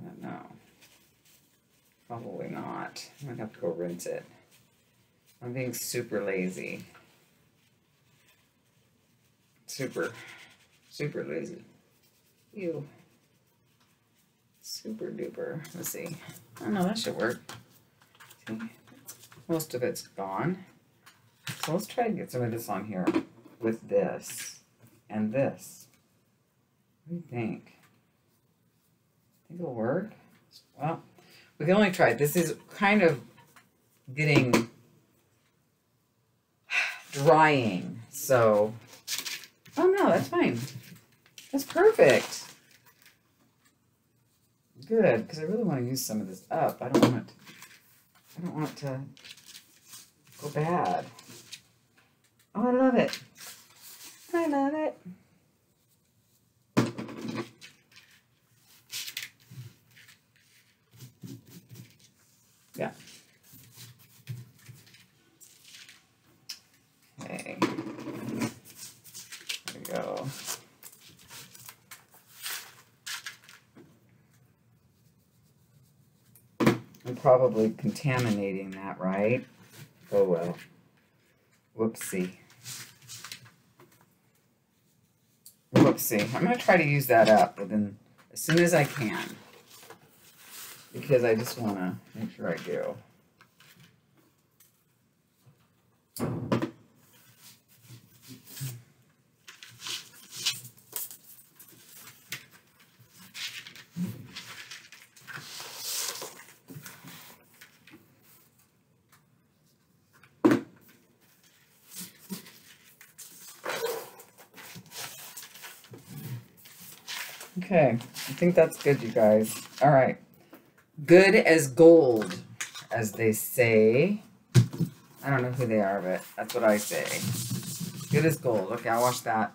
I don't know. Probably not. I'm going to have to go rinse it. I'm being super lazy super, super lazy. You. Super duper. Let's see. Oh no, that should work. See, most of it's gone. So let's try and get some of this on here with this and this. What do you think? Think it'll work? Well, we can only try it. This is kind of getting drying. So Oh no, that's fine. That's perfect. Good, because I really want to use some of this up. I don't want it. I don't want it to go bad. Oh, I love it. I love it. Yeah. Okay. There we go. I'm probably contaminating that, right? Oh well. Whoopsie. Whoopsie. I'm going to try to use that up within as soon as I can. Because I just want to make sure I do. Okay, I think that's good, you guys. All right. Good as gold, as they say. I don't know who they are, but that's what I say. Good as gold. Okay, I'll wash that.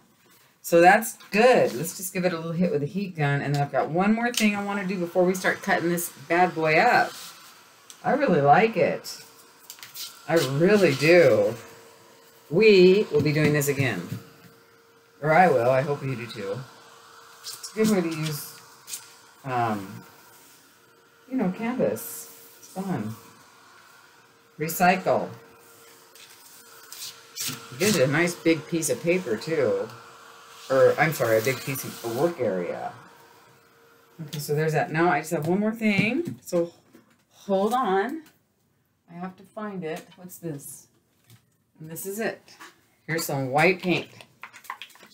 So that's good. Let's just give it a little hit with a heat gun. And then I've got one more thing I want to do before we start cutting this bad boy up. I really like it. I really do. We will be doing this again. Or I will. I hope you do too good way to use, um, you know, canvas. It's fun. Recycle. Gives it a nice big piece of paper too. Or, I'm sorry, a big piece of work area. Okay, so there's that. Now I just have one more thing. So hold on. I have to find it. What's this? And this is it. Here's some white paint.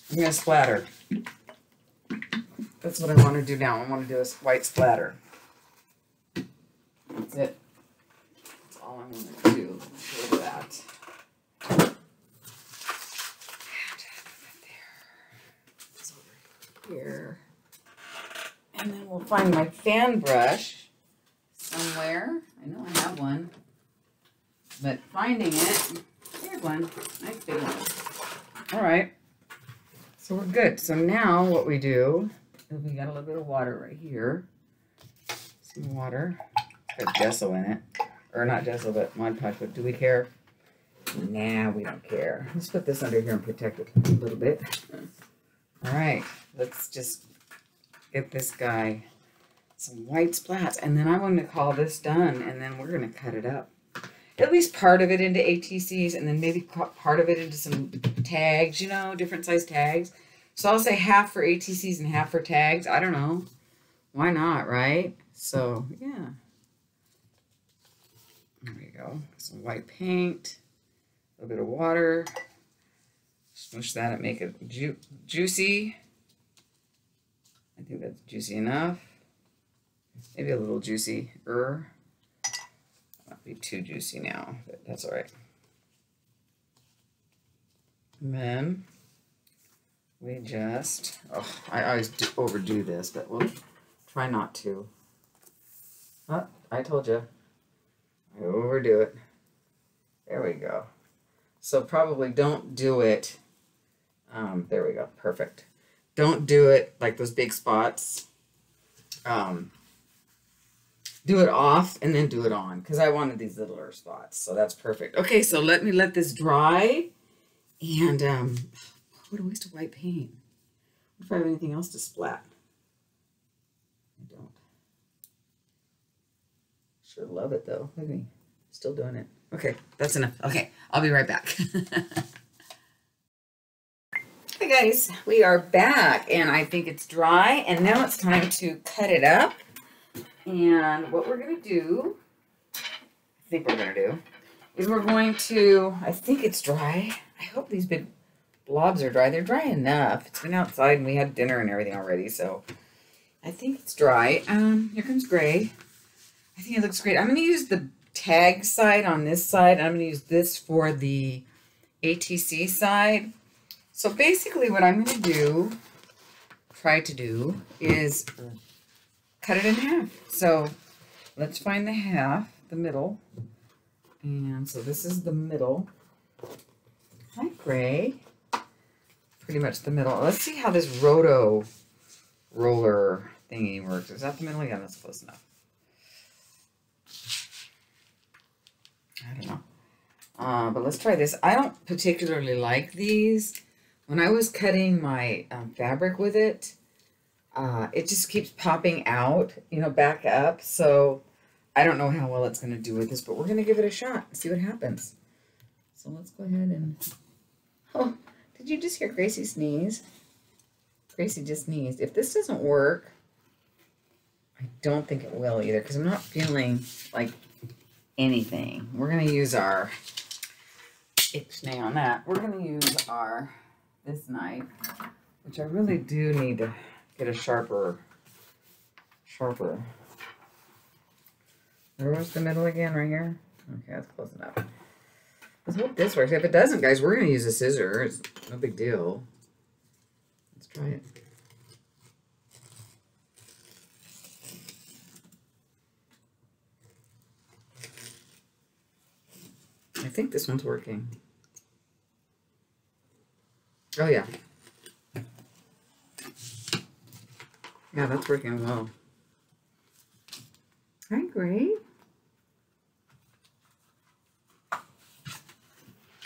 I'm going to splatter. That's what I want to do now. I want to do a white splatter. That's it. That's all I want to do. Do that. Here. And then we'll find my fan brush somewhere. I know I have one. But finding it, here's one. Nice big one. All right. So we're good. So now what we do we got a little bit of water right here. Some water. It's got gesso in it. Or not gesso, but Mod Podge. But do we care? Nah, we don't care. Let's put this under here and protect it a little bit. All right, let's just get this guy some white splats. And then I want to call this done, and then we're going to cut it up. At least part of it into ATCs, and then maybe part of it into some tags, you know, different size tags. So I'll say half for ATCs and half for tags. I don't know. Why not, right? So, yeah. There we go. Some white paint, a little bit of water. Smush that and make it ju juicy. I think that's juicy enough. Maybe a little juicy er. Not be too juicy now, but that's all right. And then we just, oh, I always do overdo this, but we'll try not to. Oh, I told you. I overdo it. There we go. So probably don't do it. Um, there we go. Perfect. Don't do it like those big spots. Um, do it off and then do it on because I wanted these littler spots. So that's perfect. Okay, so let me let this dry. And um, what a waste of white paint. What if I have anything else to splat? I don't. Sure love it though. Look. Still doing it. Okay, that's enough. Okay, I'll be right back. Hey guys, we are back and I think it's dry and now it's time to cut it up. And what we're going to do, I think we're going to do, is we're going to, I think it's dry. I hope these big blobs are dry. They're dry enough. It's been outside and we had dinner and everything already, so I think it's dry. Um, here comes gray. I think it looks great. I'm going to use the tag side on this side. I'm going to use this for the ATC side. So basically what I'm going to do, try to do, is cut it in half. So let's find the half, the middle. And so this is the middle. Hi, Gray. Pretty much the middle. Let's see how this roto roller thingy works. Is that the middle? Yeah, that's close enough. I don't know. Uh, but let's try this. I don't particularly like these. When I was cutting my um, fabric with it, uh, it just keeps popping out, you know, back up. So I don't know how well it's going to do with this, but we're going to give it a shot and see what happens. So let's go ahead and... Oh, did you just hear Gracie sneeze? Gracie just sneezed. If this doesn't work, I don't think it will either because I'm not feeling like anything. We're going to use our ixnay on that. We're going to use our, this knife, which I really do need to get a sharper, sharper. Where was the middle again? Right here? Okay, that's close enough. Let's hope this works. If it doesn't, guys, we're going to use a scissor. It's no big deal. Let's try it. I think this one's working. Oh, yeah. Yeah, that's working well. Hi, Gray.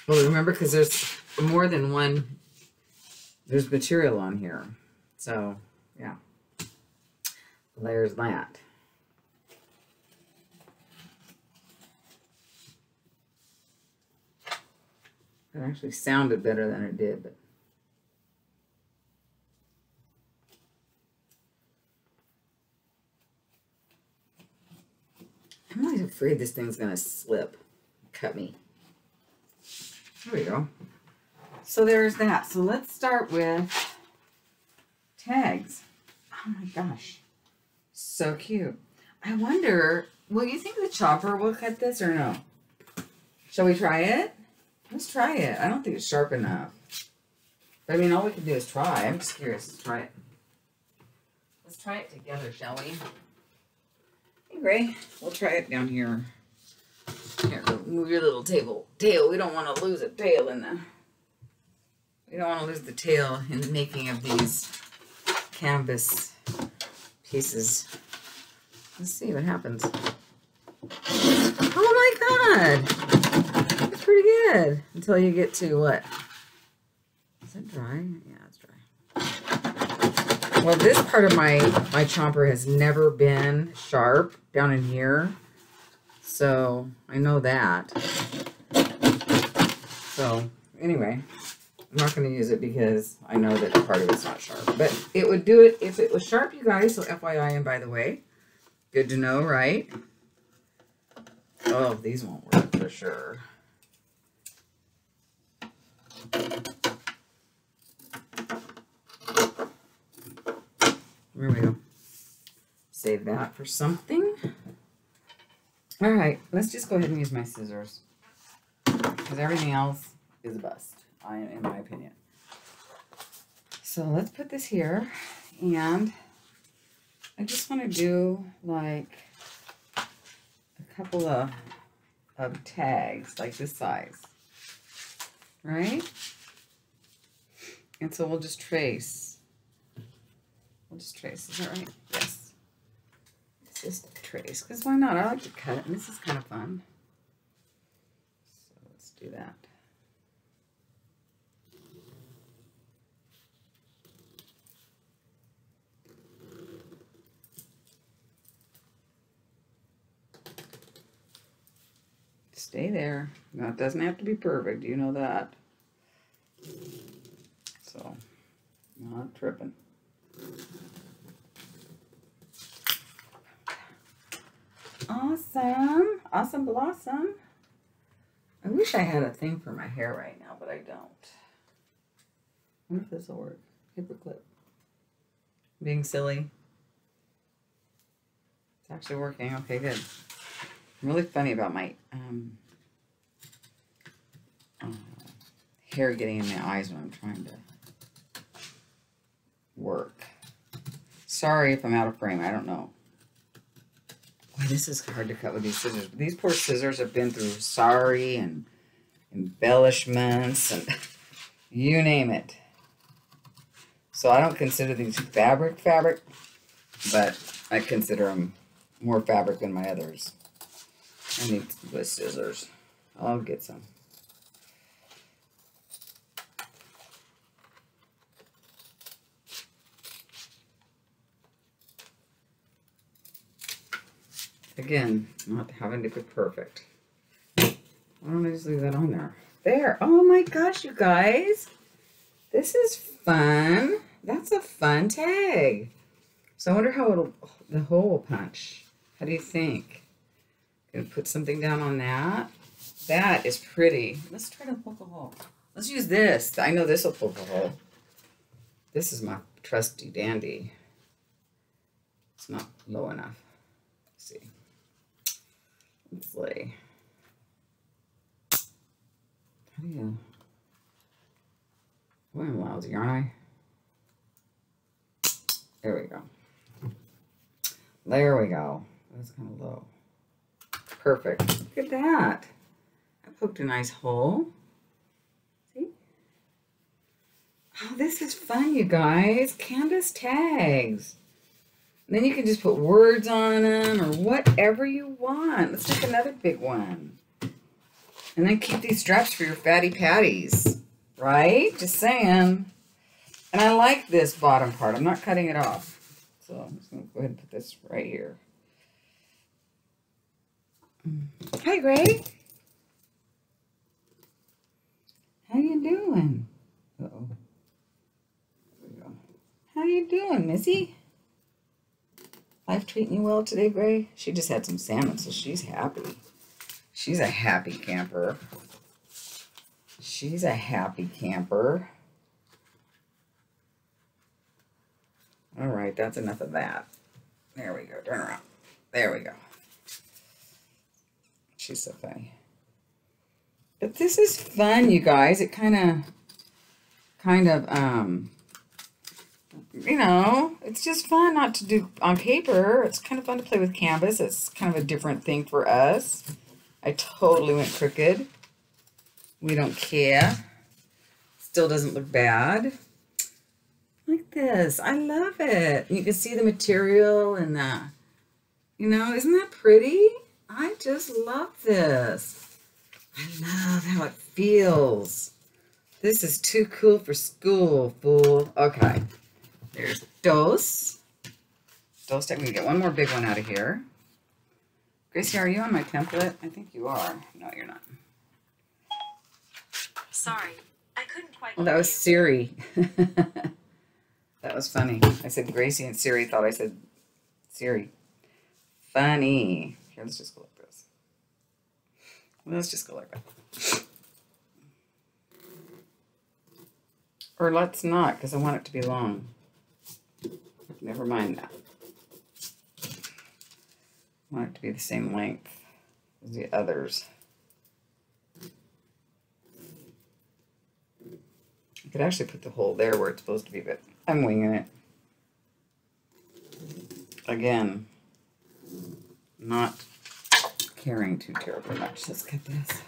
Well, remember, because there's more than one, there's material on here. So, yeah. There's that. It actually sounded better than it did, but I'm always afraid this thing's gonna slip, cut me. There we go. So there's that. So let's start with tags. Oh my gosh. So cute. I wonder, will you think the chopper will cut this or no? Shall we try it? Let's try it. I don't think it's sharp enough. But I mean, all we can do is try. I'm just curious. Let's try it. Let's try it together, shall we? Hey, Gray. We'll try it down here. Here, move your little table tail. We don't want to lose a tail in the. We don't want to lose the tail in the making of these canvas pieces. Let's see what happens. Oh my god! That's pretty good. Until you get to what? Is it dry? Yeah, it's dry. Well, this part of my, my chomper has never been sharp down in here. So I know that. So anyway, I'm not going to use it because I know that the part of it's not sharp. But it would do it if it was sharp, you guys. So FYI, and by the way, good to know, right? Oh, these won't work for sure. There we go. Save that for something. All right, let's just go ahead and use my scissors. Because everything else is a bust, I, am in my opinion. So let's put this here. And I just want to do like a couple of, of tags, like this size. Right? And so we'll just trace. We'll just trace. Is that right? Yes. Let's just trace. Because why not? I like to cut, and this is kind of fun. So let's do that. Stay there. Now, it doesn't have to be perfect. You know that. So, not tripping. Awesome. Awesome blossom. I wish I had a thing for my hair right now, but I don't. I wonder if this will work. Paper clip. Being silly. It's actually working. Okay, good. I'm really funny about my um, uh, hair getting in my eyes when I'm trying to work. Sorry if I'm out of frame. I don't know. This is hard to cut with these scissors. These poor scissors have been through sorry and embellishments and you name it. So I don't consider these fabric fabric, but I consider them more fabric than my others. I need the scissors. I'll get some. Again, not having to be perfect. Why don't I just leave that on there? There. Oh my gosh, you guys. This is fun. That's a fun tag. So I wonder how it'll, the hole will punch. How do you think? Gonna put something down on that. That is pretty. Let's try to poke a hole. Let's use this. I know this will poke a hole. This is my trusty dandy. It's not low enough. Let's see. How do you? Well, I'm lousy, aren't I? There we go. There we go. That's kind of low. Perfect. Look at that. I poked a nice hole. See? Oh, this is fun, you guys. Canvas tags. And then you can just put words on them or whatever you want. Let's make another big one. And then keep these straps for your fatty patties. Right? Just saying. And I like this bottom part. I'm not cutting it off. So I'm just going to go ahead and put this right here. Mm. Hi, Gray. How you doing? Uh-oh. There we go. How you doing, Missy? Life treating you well today, Gray? She just had some salmon, so she's happy. She's a happy camper. She's a happy camper. All right, that's enough of that. There we go. Turn around. There we go. She's so funny. But this is fun, you guys. It kind of, kind of, um, you know, it's just fun not to do on paper. It's kind of fun to play with canvas. It's kind of a different thing for us. I totally went crooked. We don't care. Still doesn't look bad. Like this. I love it. You can see the material and the, you know, isn't that pretty? I just love this. I love how it feels. This is too cool for school, fool. Okay. There's dos. Dos. I'm going to get one more big one out of here. Gracie, are you on my template? I think you are. No, you're not. Sorry, I couldn't quite. Well, that was Siri. that was funny. I said Gracie and Siri thought I said Siri. Funny. Here, let's just go like this. Let's just go like that. Or let's not, because I want it to be long. Never mind that. I want it to be the same length as the others. I could actually put the hole there where it's supposed to be, but I'm winging it. Again, not caring too terribly much. Let's get this.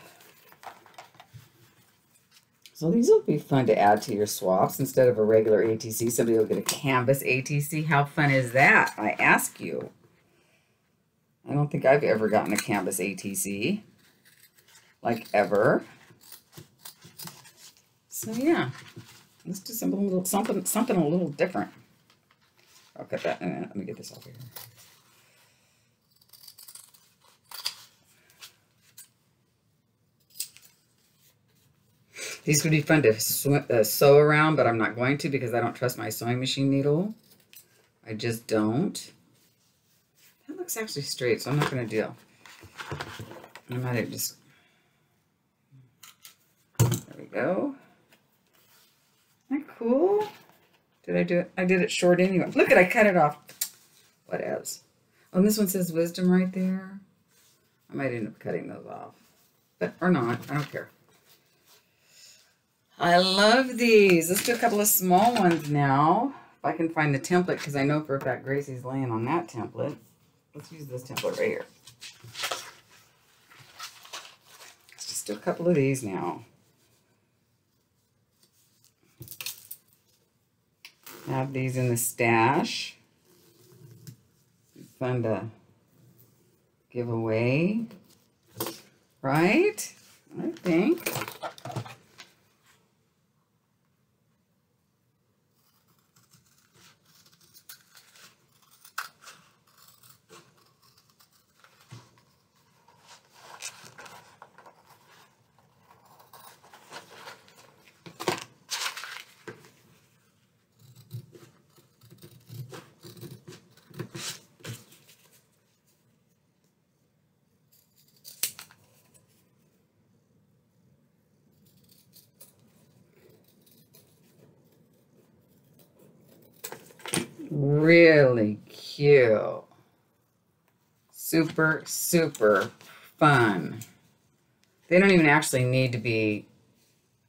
So these will be fun to add to your swaps instead of a regular ATC. Somebody will get a canvas ATC. How fun is that? I ask you. I don't think I've ever gotten a canvas ATC. Like ever. So yeah, let's do something a little something something a little different. I'll cut that let me get this off here. These would be fun to uh, sew around, but I'm not going to because I don't trust my sewing machine needle. I just don't. That looks actually straight, so I'm not going to deal. I might have just... There we go. Isn't that cool? Did I do it? I did it short anyway. Look at I cut it off. What else? Oh, this one says wisdom right there. I might end up cutting those off. But, or not. I don't care. I love these. Let's do a couple of small ones now. If I can find the template, because I know for a fact Gracie's laying on that template. Let's use this template right here. Let's just do a couple of these now. Have these in the stash. Fun to give away, right? I think. Really cute. Super, super fun. They don't even actually need to be,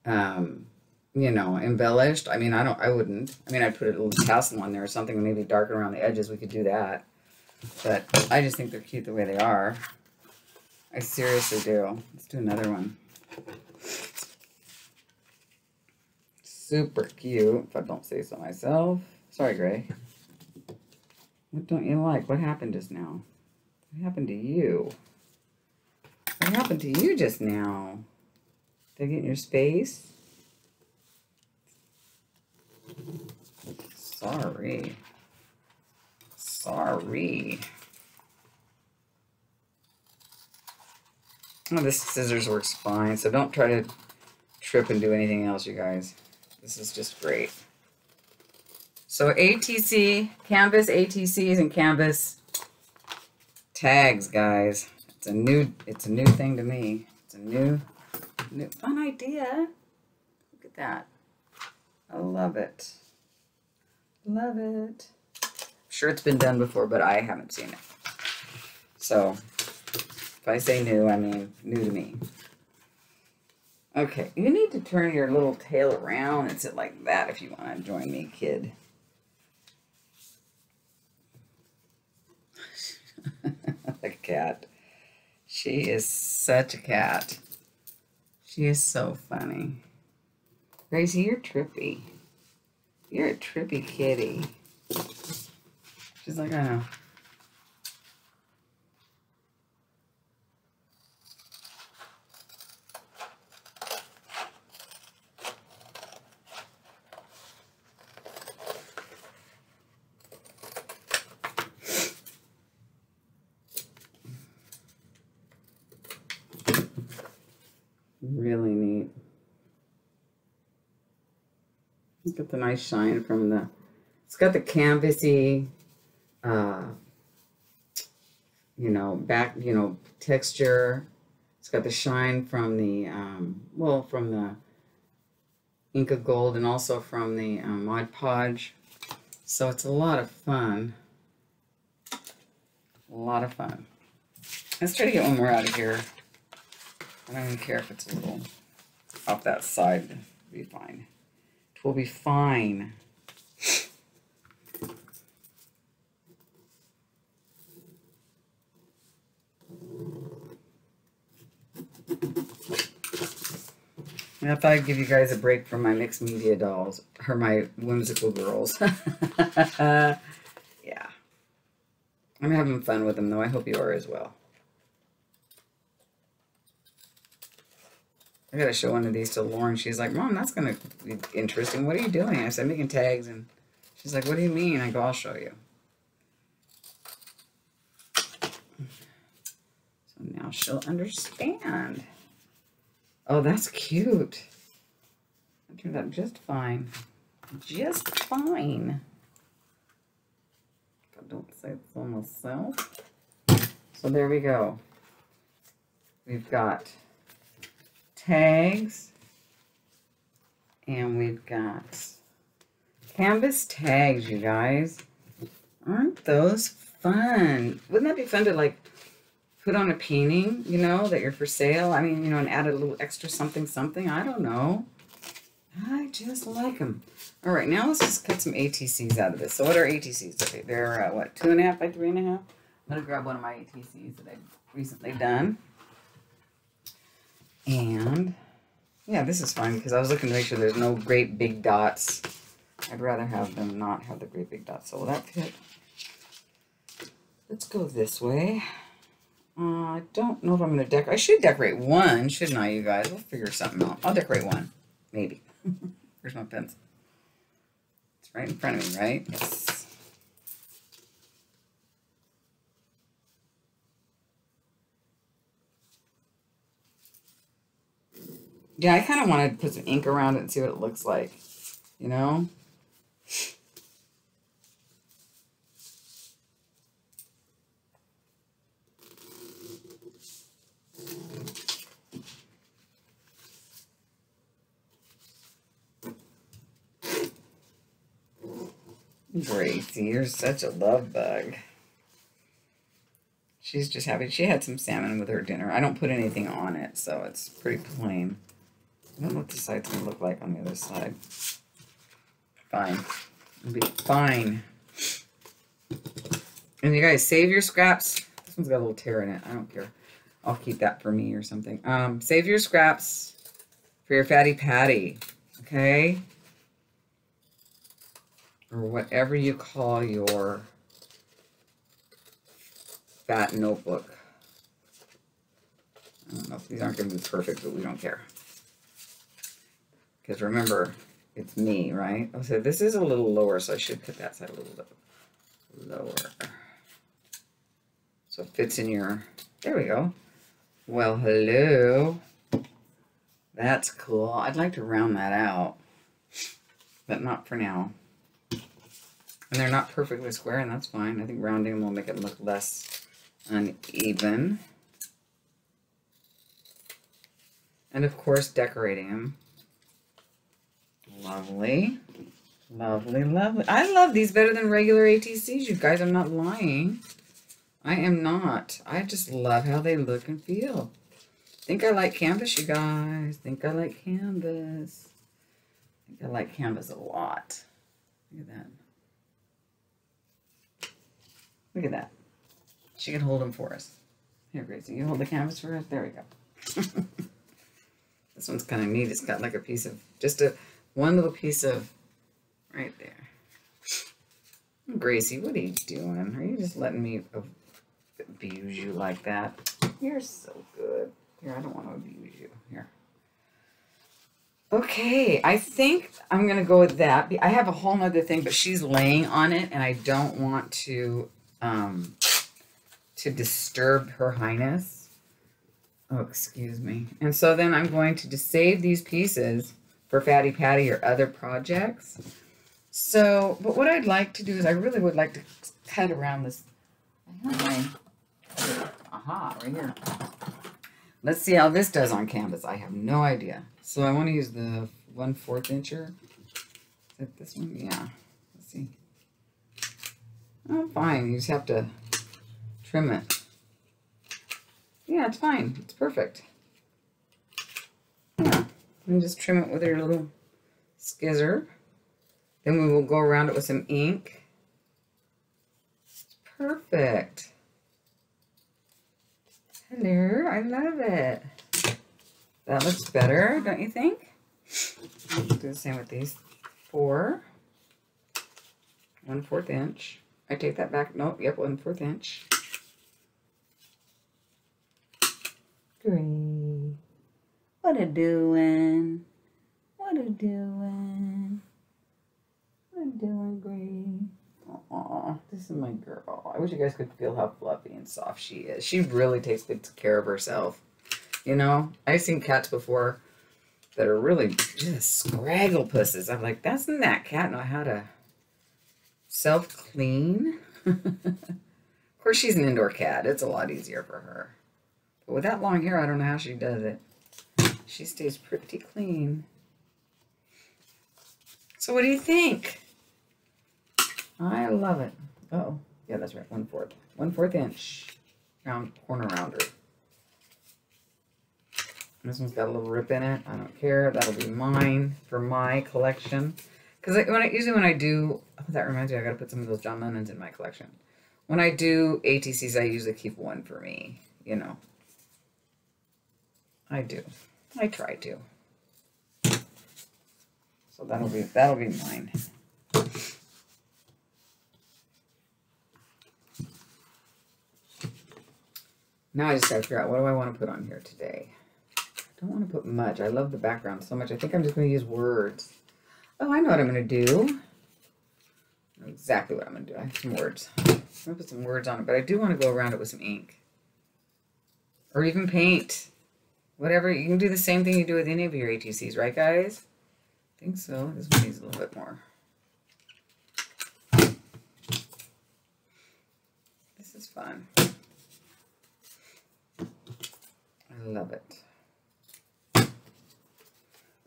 um, you know, embellished. I mean, I don't, I wouldn't. I mean, I'd put a little tassel on there or something, maybe darken around the edges. We could do that. But I just think they're cute the way they are. I seriously do. Let's do another one. Super cute, if I don't say so myself. Sorry, Gray. What don't you like? What happened just now? What happened to you? What happened to you just now? I get in your space? Sorry. Sorry. Oh, this scissors works fine, so don't try to trip and do anything else, you guys. This is just great. So ATC, Canvas ATCs and Canvas tags, guys. It's a new it's a new thing to me. It's a new new fun idea. Look at that. I love it. Love it. I'm sure it's been done before, but I haven't seen it. So if I say new, I mean new to me. Okay, you need to turn your little tail around and sit like that if you want to join me, kid. like a cat. She is such a cat. She is so funny. Gracie, you're trippy. You're a trippy kitty. She's like, I know. Really neat. It's got the nice shine from the, it's got the canvasy, uh, you know, back, you know, texture. It's got the shine from the, um, well, from the Inka Gold and also from the um, Mod Podge. So it's a lot of fun. A lot of fun. Let's try to get one more out of here. I don't even care if it's a little off that side. It'll be fine. It will be fine. I thought I'd give you guys a break from my mixed media dolls, or my whimsical girls. yeah. I'm having fun with them, though. I hope you are as well. I gotta show one of these to Lauren. She's like, Mom, that's gonna be interesting. What are you doing? I said, making tags, and she's like, What do you mean? I go, I'll show you. So now she'll understand. Oh, that's cute. That turned out just fine. Just fine. I don't say it's so myself. So there we go. We've got tags. And we've got canvas tags, you guys. Aren't those fun? Wouldn't that be fun to like put on a painting, you know, that you're for sale? I mean, you know, and add a little extra something, something. I don't know. I just like them. All right, now let's just cut some ATCs out of this. So what are ATCs? Okay, they're uh, what, two and a half by three and a half? I'm gonna grab one of my ATCs that I've recently done. And yeah, this is fine because I was looking to make sure there's no great big dots. I'd rather have them not have the great big dots. So will that fit? Let's go this way. Uh, I don't know if I'm going to decorate. I should decorate one, shouldn't I, you guys? We'll figure something out. I'll decorate one. Maybe. Where's my pencil? It's right in front of me, right? Yes. Yeah, I kind of want to put some ink around it and see what it looks like. You know? Gracie, you're such a love bug. She's just happy. She had some salmon with her dinner. I don't put anything on it, so it's pretty plain. I don't know what the side's gonna look like on the other side. Fine. It'll be fine. And you guys save your scraps. This one's got a little tear in it. I don't care. I'll keep that for me or something. Um, save your scraps for your fatty patty. Okay? or whatever you call your fat notebook. I don't know if these aren't going to be perfect, but we don't care. Because remember, it's me, right? Oh, so this is a little lower, so I should put that side a little bit lower. So it fits in your, there we go. Well, hello. That's cool. I'd like to round that out, but not for now. And they're not perfectly square, and that's fine. I think rounding them will make it look less uneven. And of course, decorating them. Lovely. Lovely, lovely. I love these better than regular ATCs, you guys. I'm not lying. I am not. I just love how they look and feel. Think I like canvas, you guys. Think I like canvas. Think I like canvas a lot. Look at that. Look at that. She can hold them for us. Here, Gracie, you hold the canvas for us. There we go. this one's kind of neat. It's got like a piece of, just a, one little piece of, right there. Gracie, what are you doing? Are you just letting me abuse you like that? You're so good. Here, I don't want to abuse you. Here. Okay, I think I'm going to go with that. I have a whole nother thing, but she's laying on it, and I don't want to um, to disturb her highness. Oh, excuse me. And so then I'm going to just save these pieces for Fatty Patty or other projects. So, but what I'd like to do is I really would like to cut around this. Aha, right here. Let's see how this does on canvas. I have no idea. So I want to use the 1 4th incher. Is this one? Yeah. Let's see. Oh, fine. You just have to trim it. Yeah, it's fine. It's perfect. And just trim it with your little scissor. Then we will go around it with some ink. It's perfect. Hello, I love it. That looks better, don't you think? do the same with these four. One fourth inch. I take that back. Nope, yep, one fourth inch. Green. What a doing? What a doing? I'm doing, great. Aw, this is my girl. I wish you guys could feel how fluffy and soft she is. She really takes good care of herself. You know, I've seen cats before that are really just scraggle pusses. I'm like, doesn't that cat know how to self-clean. of course, she's an indoor cat. It's a lot easier for her. But with that long hair, I don't know how she does it. She stays pretty clean. So what do you think? I love it. Uh oh Yeah, that's right. One fourth. One fourth inch round corner rounder. This one's got a little rip in it. I don't care. That'll be mine for my collection. Because when I usually when I do, oh, that reminds me, I got to put some of those John Lennons in my collection. When I do ATCs, I usually keep one for me. You know, I do. I try to. So that'll be that'll be mine. Now I just gotta figure out what do I want to put on here today. I don't want to put much. I love the background so much. I think I'm just going to use words. Oh, I know what I'm going to do. Exactly what I'm to do. I have some words. I'm to put some words on it, but I do want to go around it with some ink. Or even paint. Whatever. You can do the same thing you do with any of your ATCs, right, guys? I think so. This one needs a little bit more. This is fun. I love it.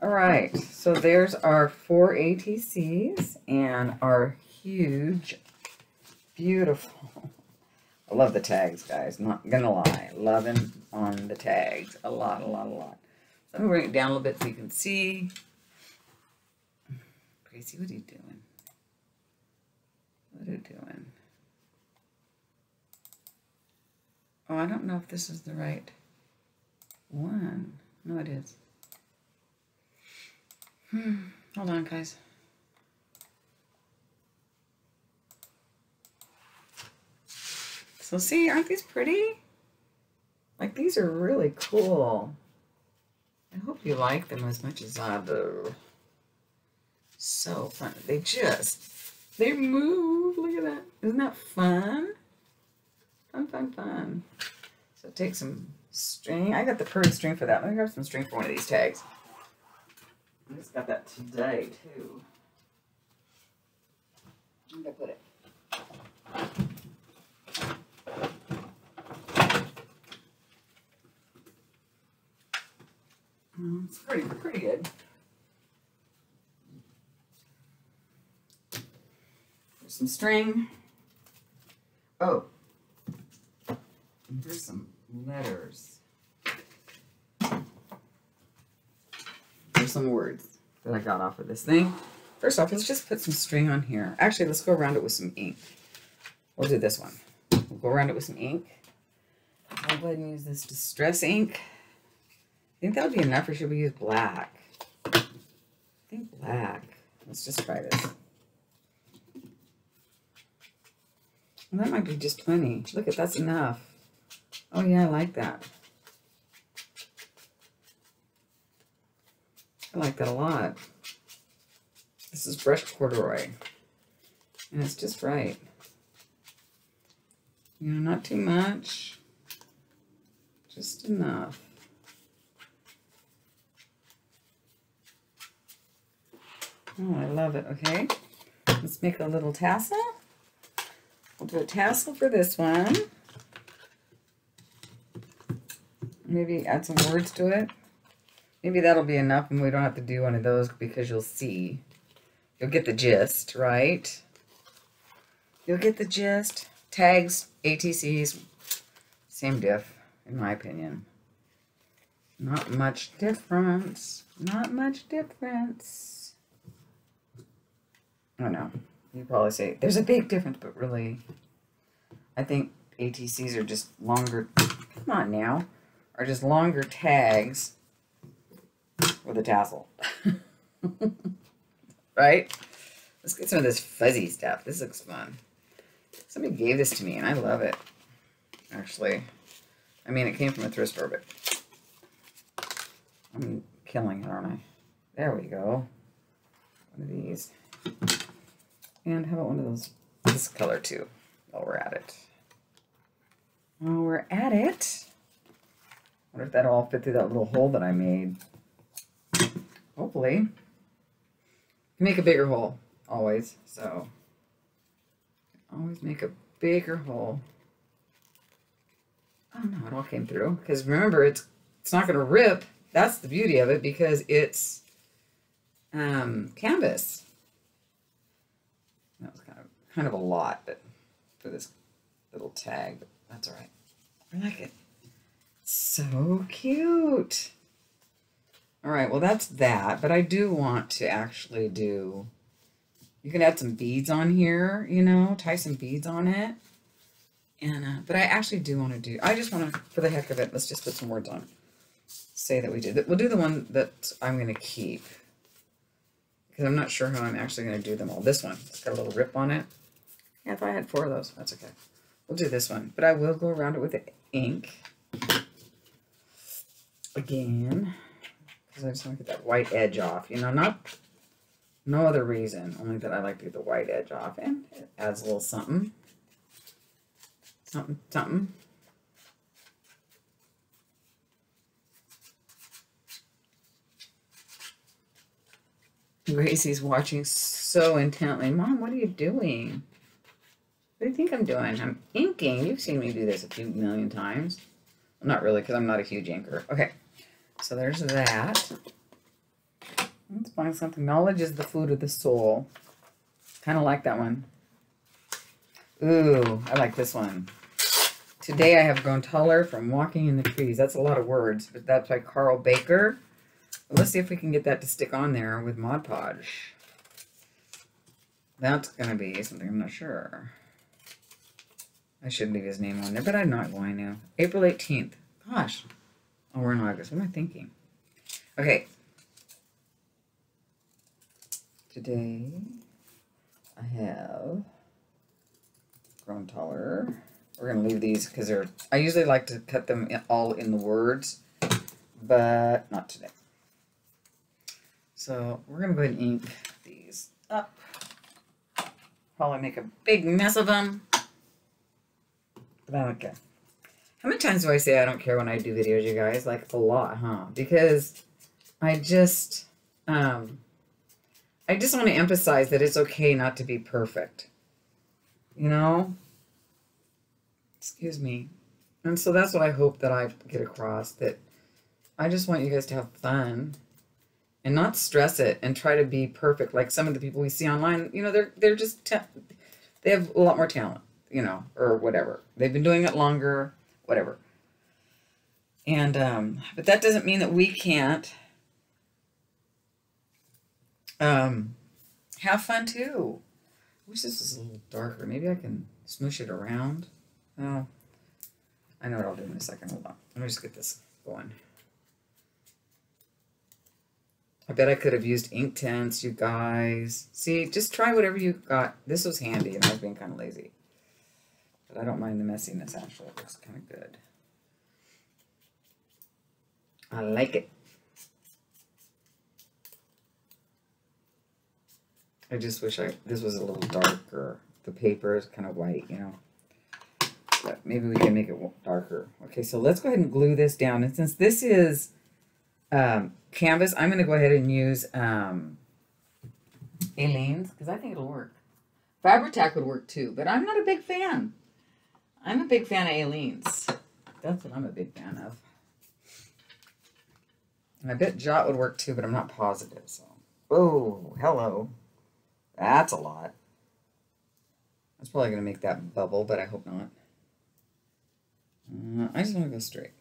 All right, so there's our four ATCs and our huge, beautiful. I love the tags, guys. Not gonna lie, loving on the tags a lot, a lot, a lot. So I'm bring it down a little bit so you can see. Gracie, what are you doing? What are you doing? Oh, I don't know if this is the right one. No, it is. Hmm. Hold on, guys. So see, aren't these pretty? Like, these are really cool. I hope you like them as much as I do. So fun. They just, they move. Look at that. Isn't that fun? Fun, fun, fun. So take some string. I got the perfect string for that. Let me grab some string for one of these tags. I just got that today, too. Where did I put it? Mm, It's pretty, pretty good. There's some string. Oh, here's some letters. There's some words that I got off of this thing. First off, let's just put some string on here. Actually, let's go around it with some ink. We'll do this one. We'll go around it with some ink. I'll go ahead and use this Distress ink. I think that would be enough, or should we use black? I think black. Let's just try this. That might be just plenty. Look at that's enough. Oh yeah, I like that. I like that a lot. This is fresh corduroy. And it's just right. You know, not too much. Just enough. Oh, I love it. Okay. Let's make a little tassel. We'll do a tassel for this one. Maybe add some words to it. Maybe that'll be enough and we don't have to do one of those because you'll see. You'll get the gist, right? You'll get the gist. Tags, ATCs, same diff, in my opinion. Not much difference. Not much difference. I don't know. You probably say there's a big difference, but really, I think ATCs are just longer. Come on now, are just longer tags with a tassel. right? Let's get some of this fuzzy stuff. This looks fun. Somebody gave this to me and I love it. Actually, I mean, it came from a thrift store, but I'm killing it, aren't I? There we go. One of these. And how about one of those, this color too, while we're at it. While we're at it, wonder if that'll all fit through that little hole that I made. Hopefully. Make a bigger hole, always, so. Always make a bigger hole. Oh no, it all came through. Because remember, it's it's not going to rip. That's the beauty of it because it's um, canvas. Kind of a lot, but for this little tag, but that's all right. I like it. So cute. All right, well, that's that. But I do want to actually do, you can add some beads on here, you know, tie some beads on it. And, uh, but I actually do want to do, I just want to, for the heck of it, let's just put some words on. Say that we did. We'll do the one that I'm going to keep. Because I'm not sure how I'm actually going to do them all. This one, it's got a little rip on it. Yeah, if I had four of those, that's okay. We'll do this one. But I will go around it with ink. Again. Because I just want to get that white edge off. You know, not, no other reason. Only that I like to get the white edge off. And it adds a little something. Something, something. Gracie's watching so intently. Mom, what are you doing? What do you think I'm doing? I'm inking. You've seen me do this a few million times. Not really, because I'm not a huge inker. Okay, so there's that. Let's find something. Knowledge is the food of the soul. Kind of like that one. Ooh, I like this one. Today I have grown taller from walking in the trees. That's a lot of words, but that's by Carl Baker. Let's see if we can get that to stick on there with Mod Podge. That's going to be something I'm not sure. I should leave his name on there, but I'm not going to. April 18th. Gosh. Oh, we're in August. What am I thinking? Okay. Today, I have grown taller. We're going to leave these because they're, I usually like to cut them all in the words, but not today. So we're going to go ahead and ink these up. Probably make a big mess of them. How many times do I say I don't care when I do videos, you guys? Like a lot, huh? Because I just, um, I just want to emphasize that it's okay not to be perfect. You know? Excuse me. And so that's what I hope that I get across, that I just want you guys to have fun and not stress it and try to be perfect like some of the people we see online you know they're they're just they have a lot more talent you know or whatever. They've been doing it longer whatever. And um but that doesn't mean that we can't um have fun too. I wish this was a little darker. Maybe i can smoosh it around. Oh i know what i'll do in a second. Hold on. Let me just get this going. I bet I could have used Inktense, you guys. See, just try whatever you got. This was handy, and I was being kind of lazy. But I don't mind the messiness, actually. It looks kind of good. I like it. I just wish I this was a little darker. The paper is kind of white, you know. But maybe we can make it darker. Okay, so let's go ahead and glue this down. And since this is um, canvas, I'm going to go ahead and use um, Aleene's because I think it'll work. Fabri-Tac would work too, but I'm not a big fan. I'm a big fan of Aleene's. That's what I'm a big fan of. And I bet Jot would work too, but I'm not positive. So, oh, hello. That's a lot. That's probably going to make that bubble, but I hope not. Uh, I just want to go straight.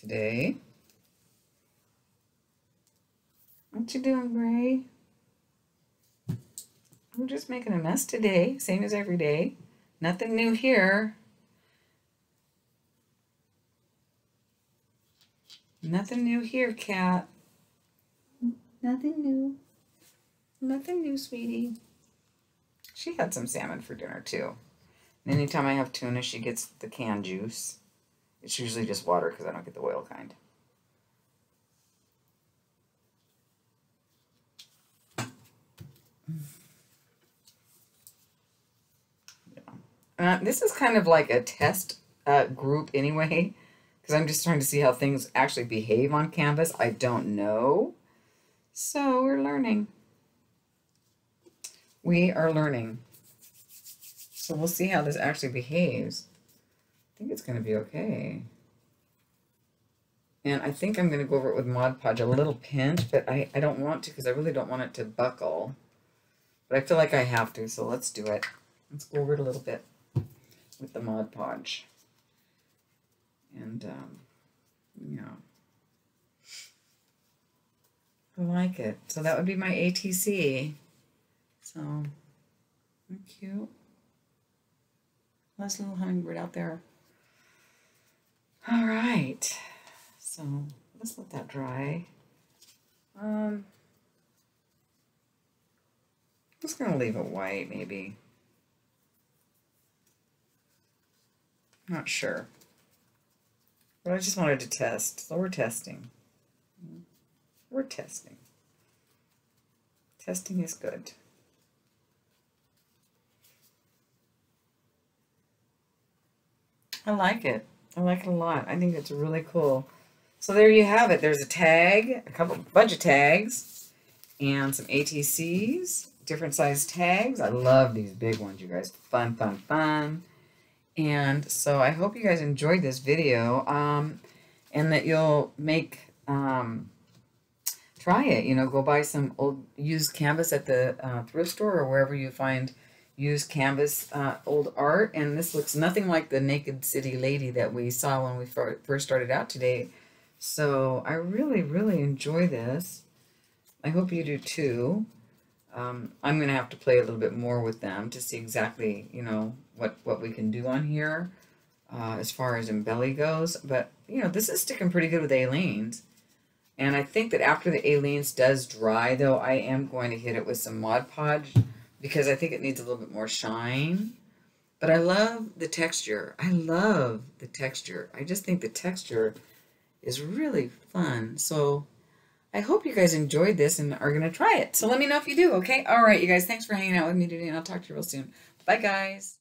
today. What you doing, Gray? I'm just making a mess today, same as every day. Nothing new here. Nothing new here, cat. Nothing new. Nothing new, sweetie. She had some salmon for dinner, too. And anytime I have tuna, she gets the canned juice. It's usually just water because I don't get the oil kind. Uh, this is kind of like a test uh, group anyway, because I'm just trying to see how things actually behave on Canvas. I don't know. So we're learning. We are learning. So we'll see how this actually behaves I think it's going to be okay. And I think I'm going to go over it with Mod Podge a little pinch, but I, I don't want to because I really don't want it to buckle. But I feel like I have to, so let's do it. Let's go over it a little bit with the Mod Podge. And, um, yeah. I like it. So that would be my ATC. So, cute. Nice little hummingbird out there. All right. So let's let that dry. Um, I'm just gonna leave it white, maybe. Not sure. But I just wanted to test. So we're testing. We're testing. Testing is good. I like it. I like it a lot. I think it's really cool. So there you have it. There's a tag, a couple, bunch of tags, and some ATCs, different size tags. I love these big ones, you guys. Fun, fun, fun. And so I hope you guys enjoyed this video, um, and that you'll make, um, try it. You know, go buy some old used canvas at the uh, thrift store or wherever you find used canvas uh, old art. And this looks nothing like the Naked City Lady that we saw when we first started out today. So I really, really enjoy this. I hope you do too. Um, I'm going to have to play a little bit more with them to see exactly, you know, what, what we can do on here uh, as far as embelly goes. But, you know, this is sticking pretty good with Aleene's. And I think that after the Aleene's does dry, though, I am going to hit it with some Mod Podge because I think it needs a little bit more shine. But I love the texture. I love the texture. I just think the texture is really fun. So I hope you guys enjoyed this and are going to try it. So let me know if you do, okay? All right, you guys, thanks for hanging out with me today, and I'll talk to you real soon. Bye, guys.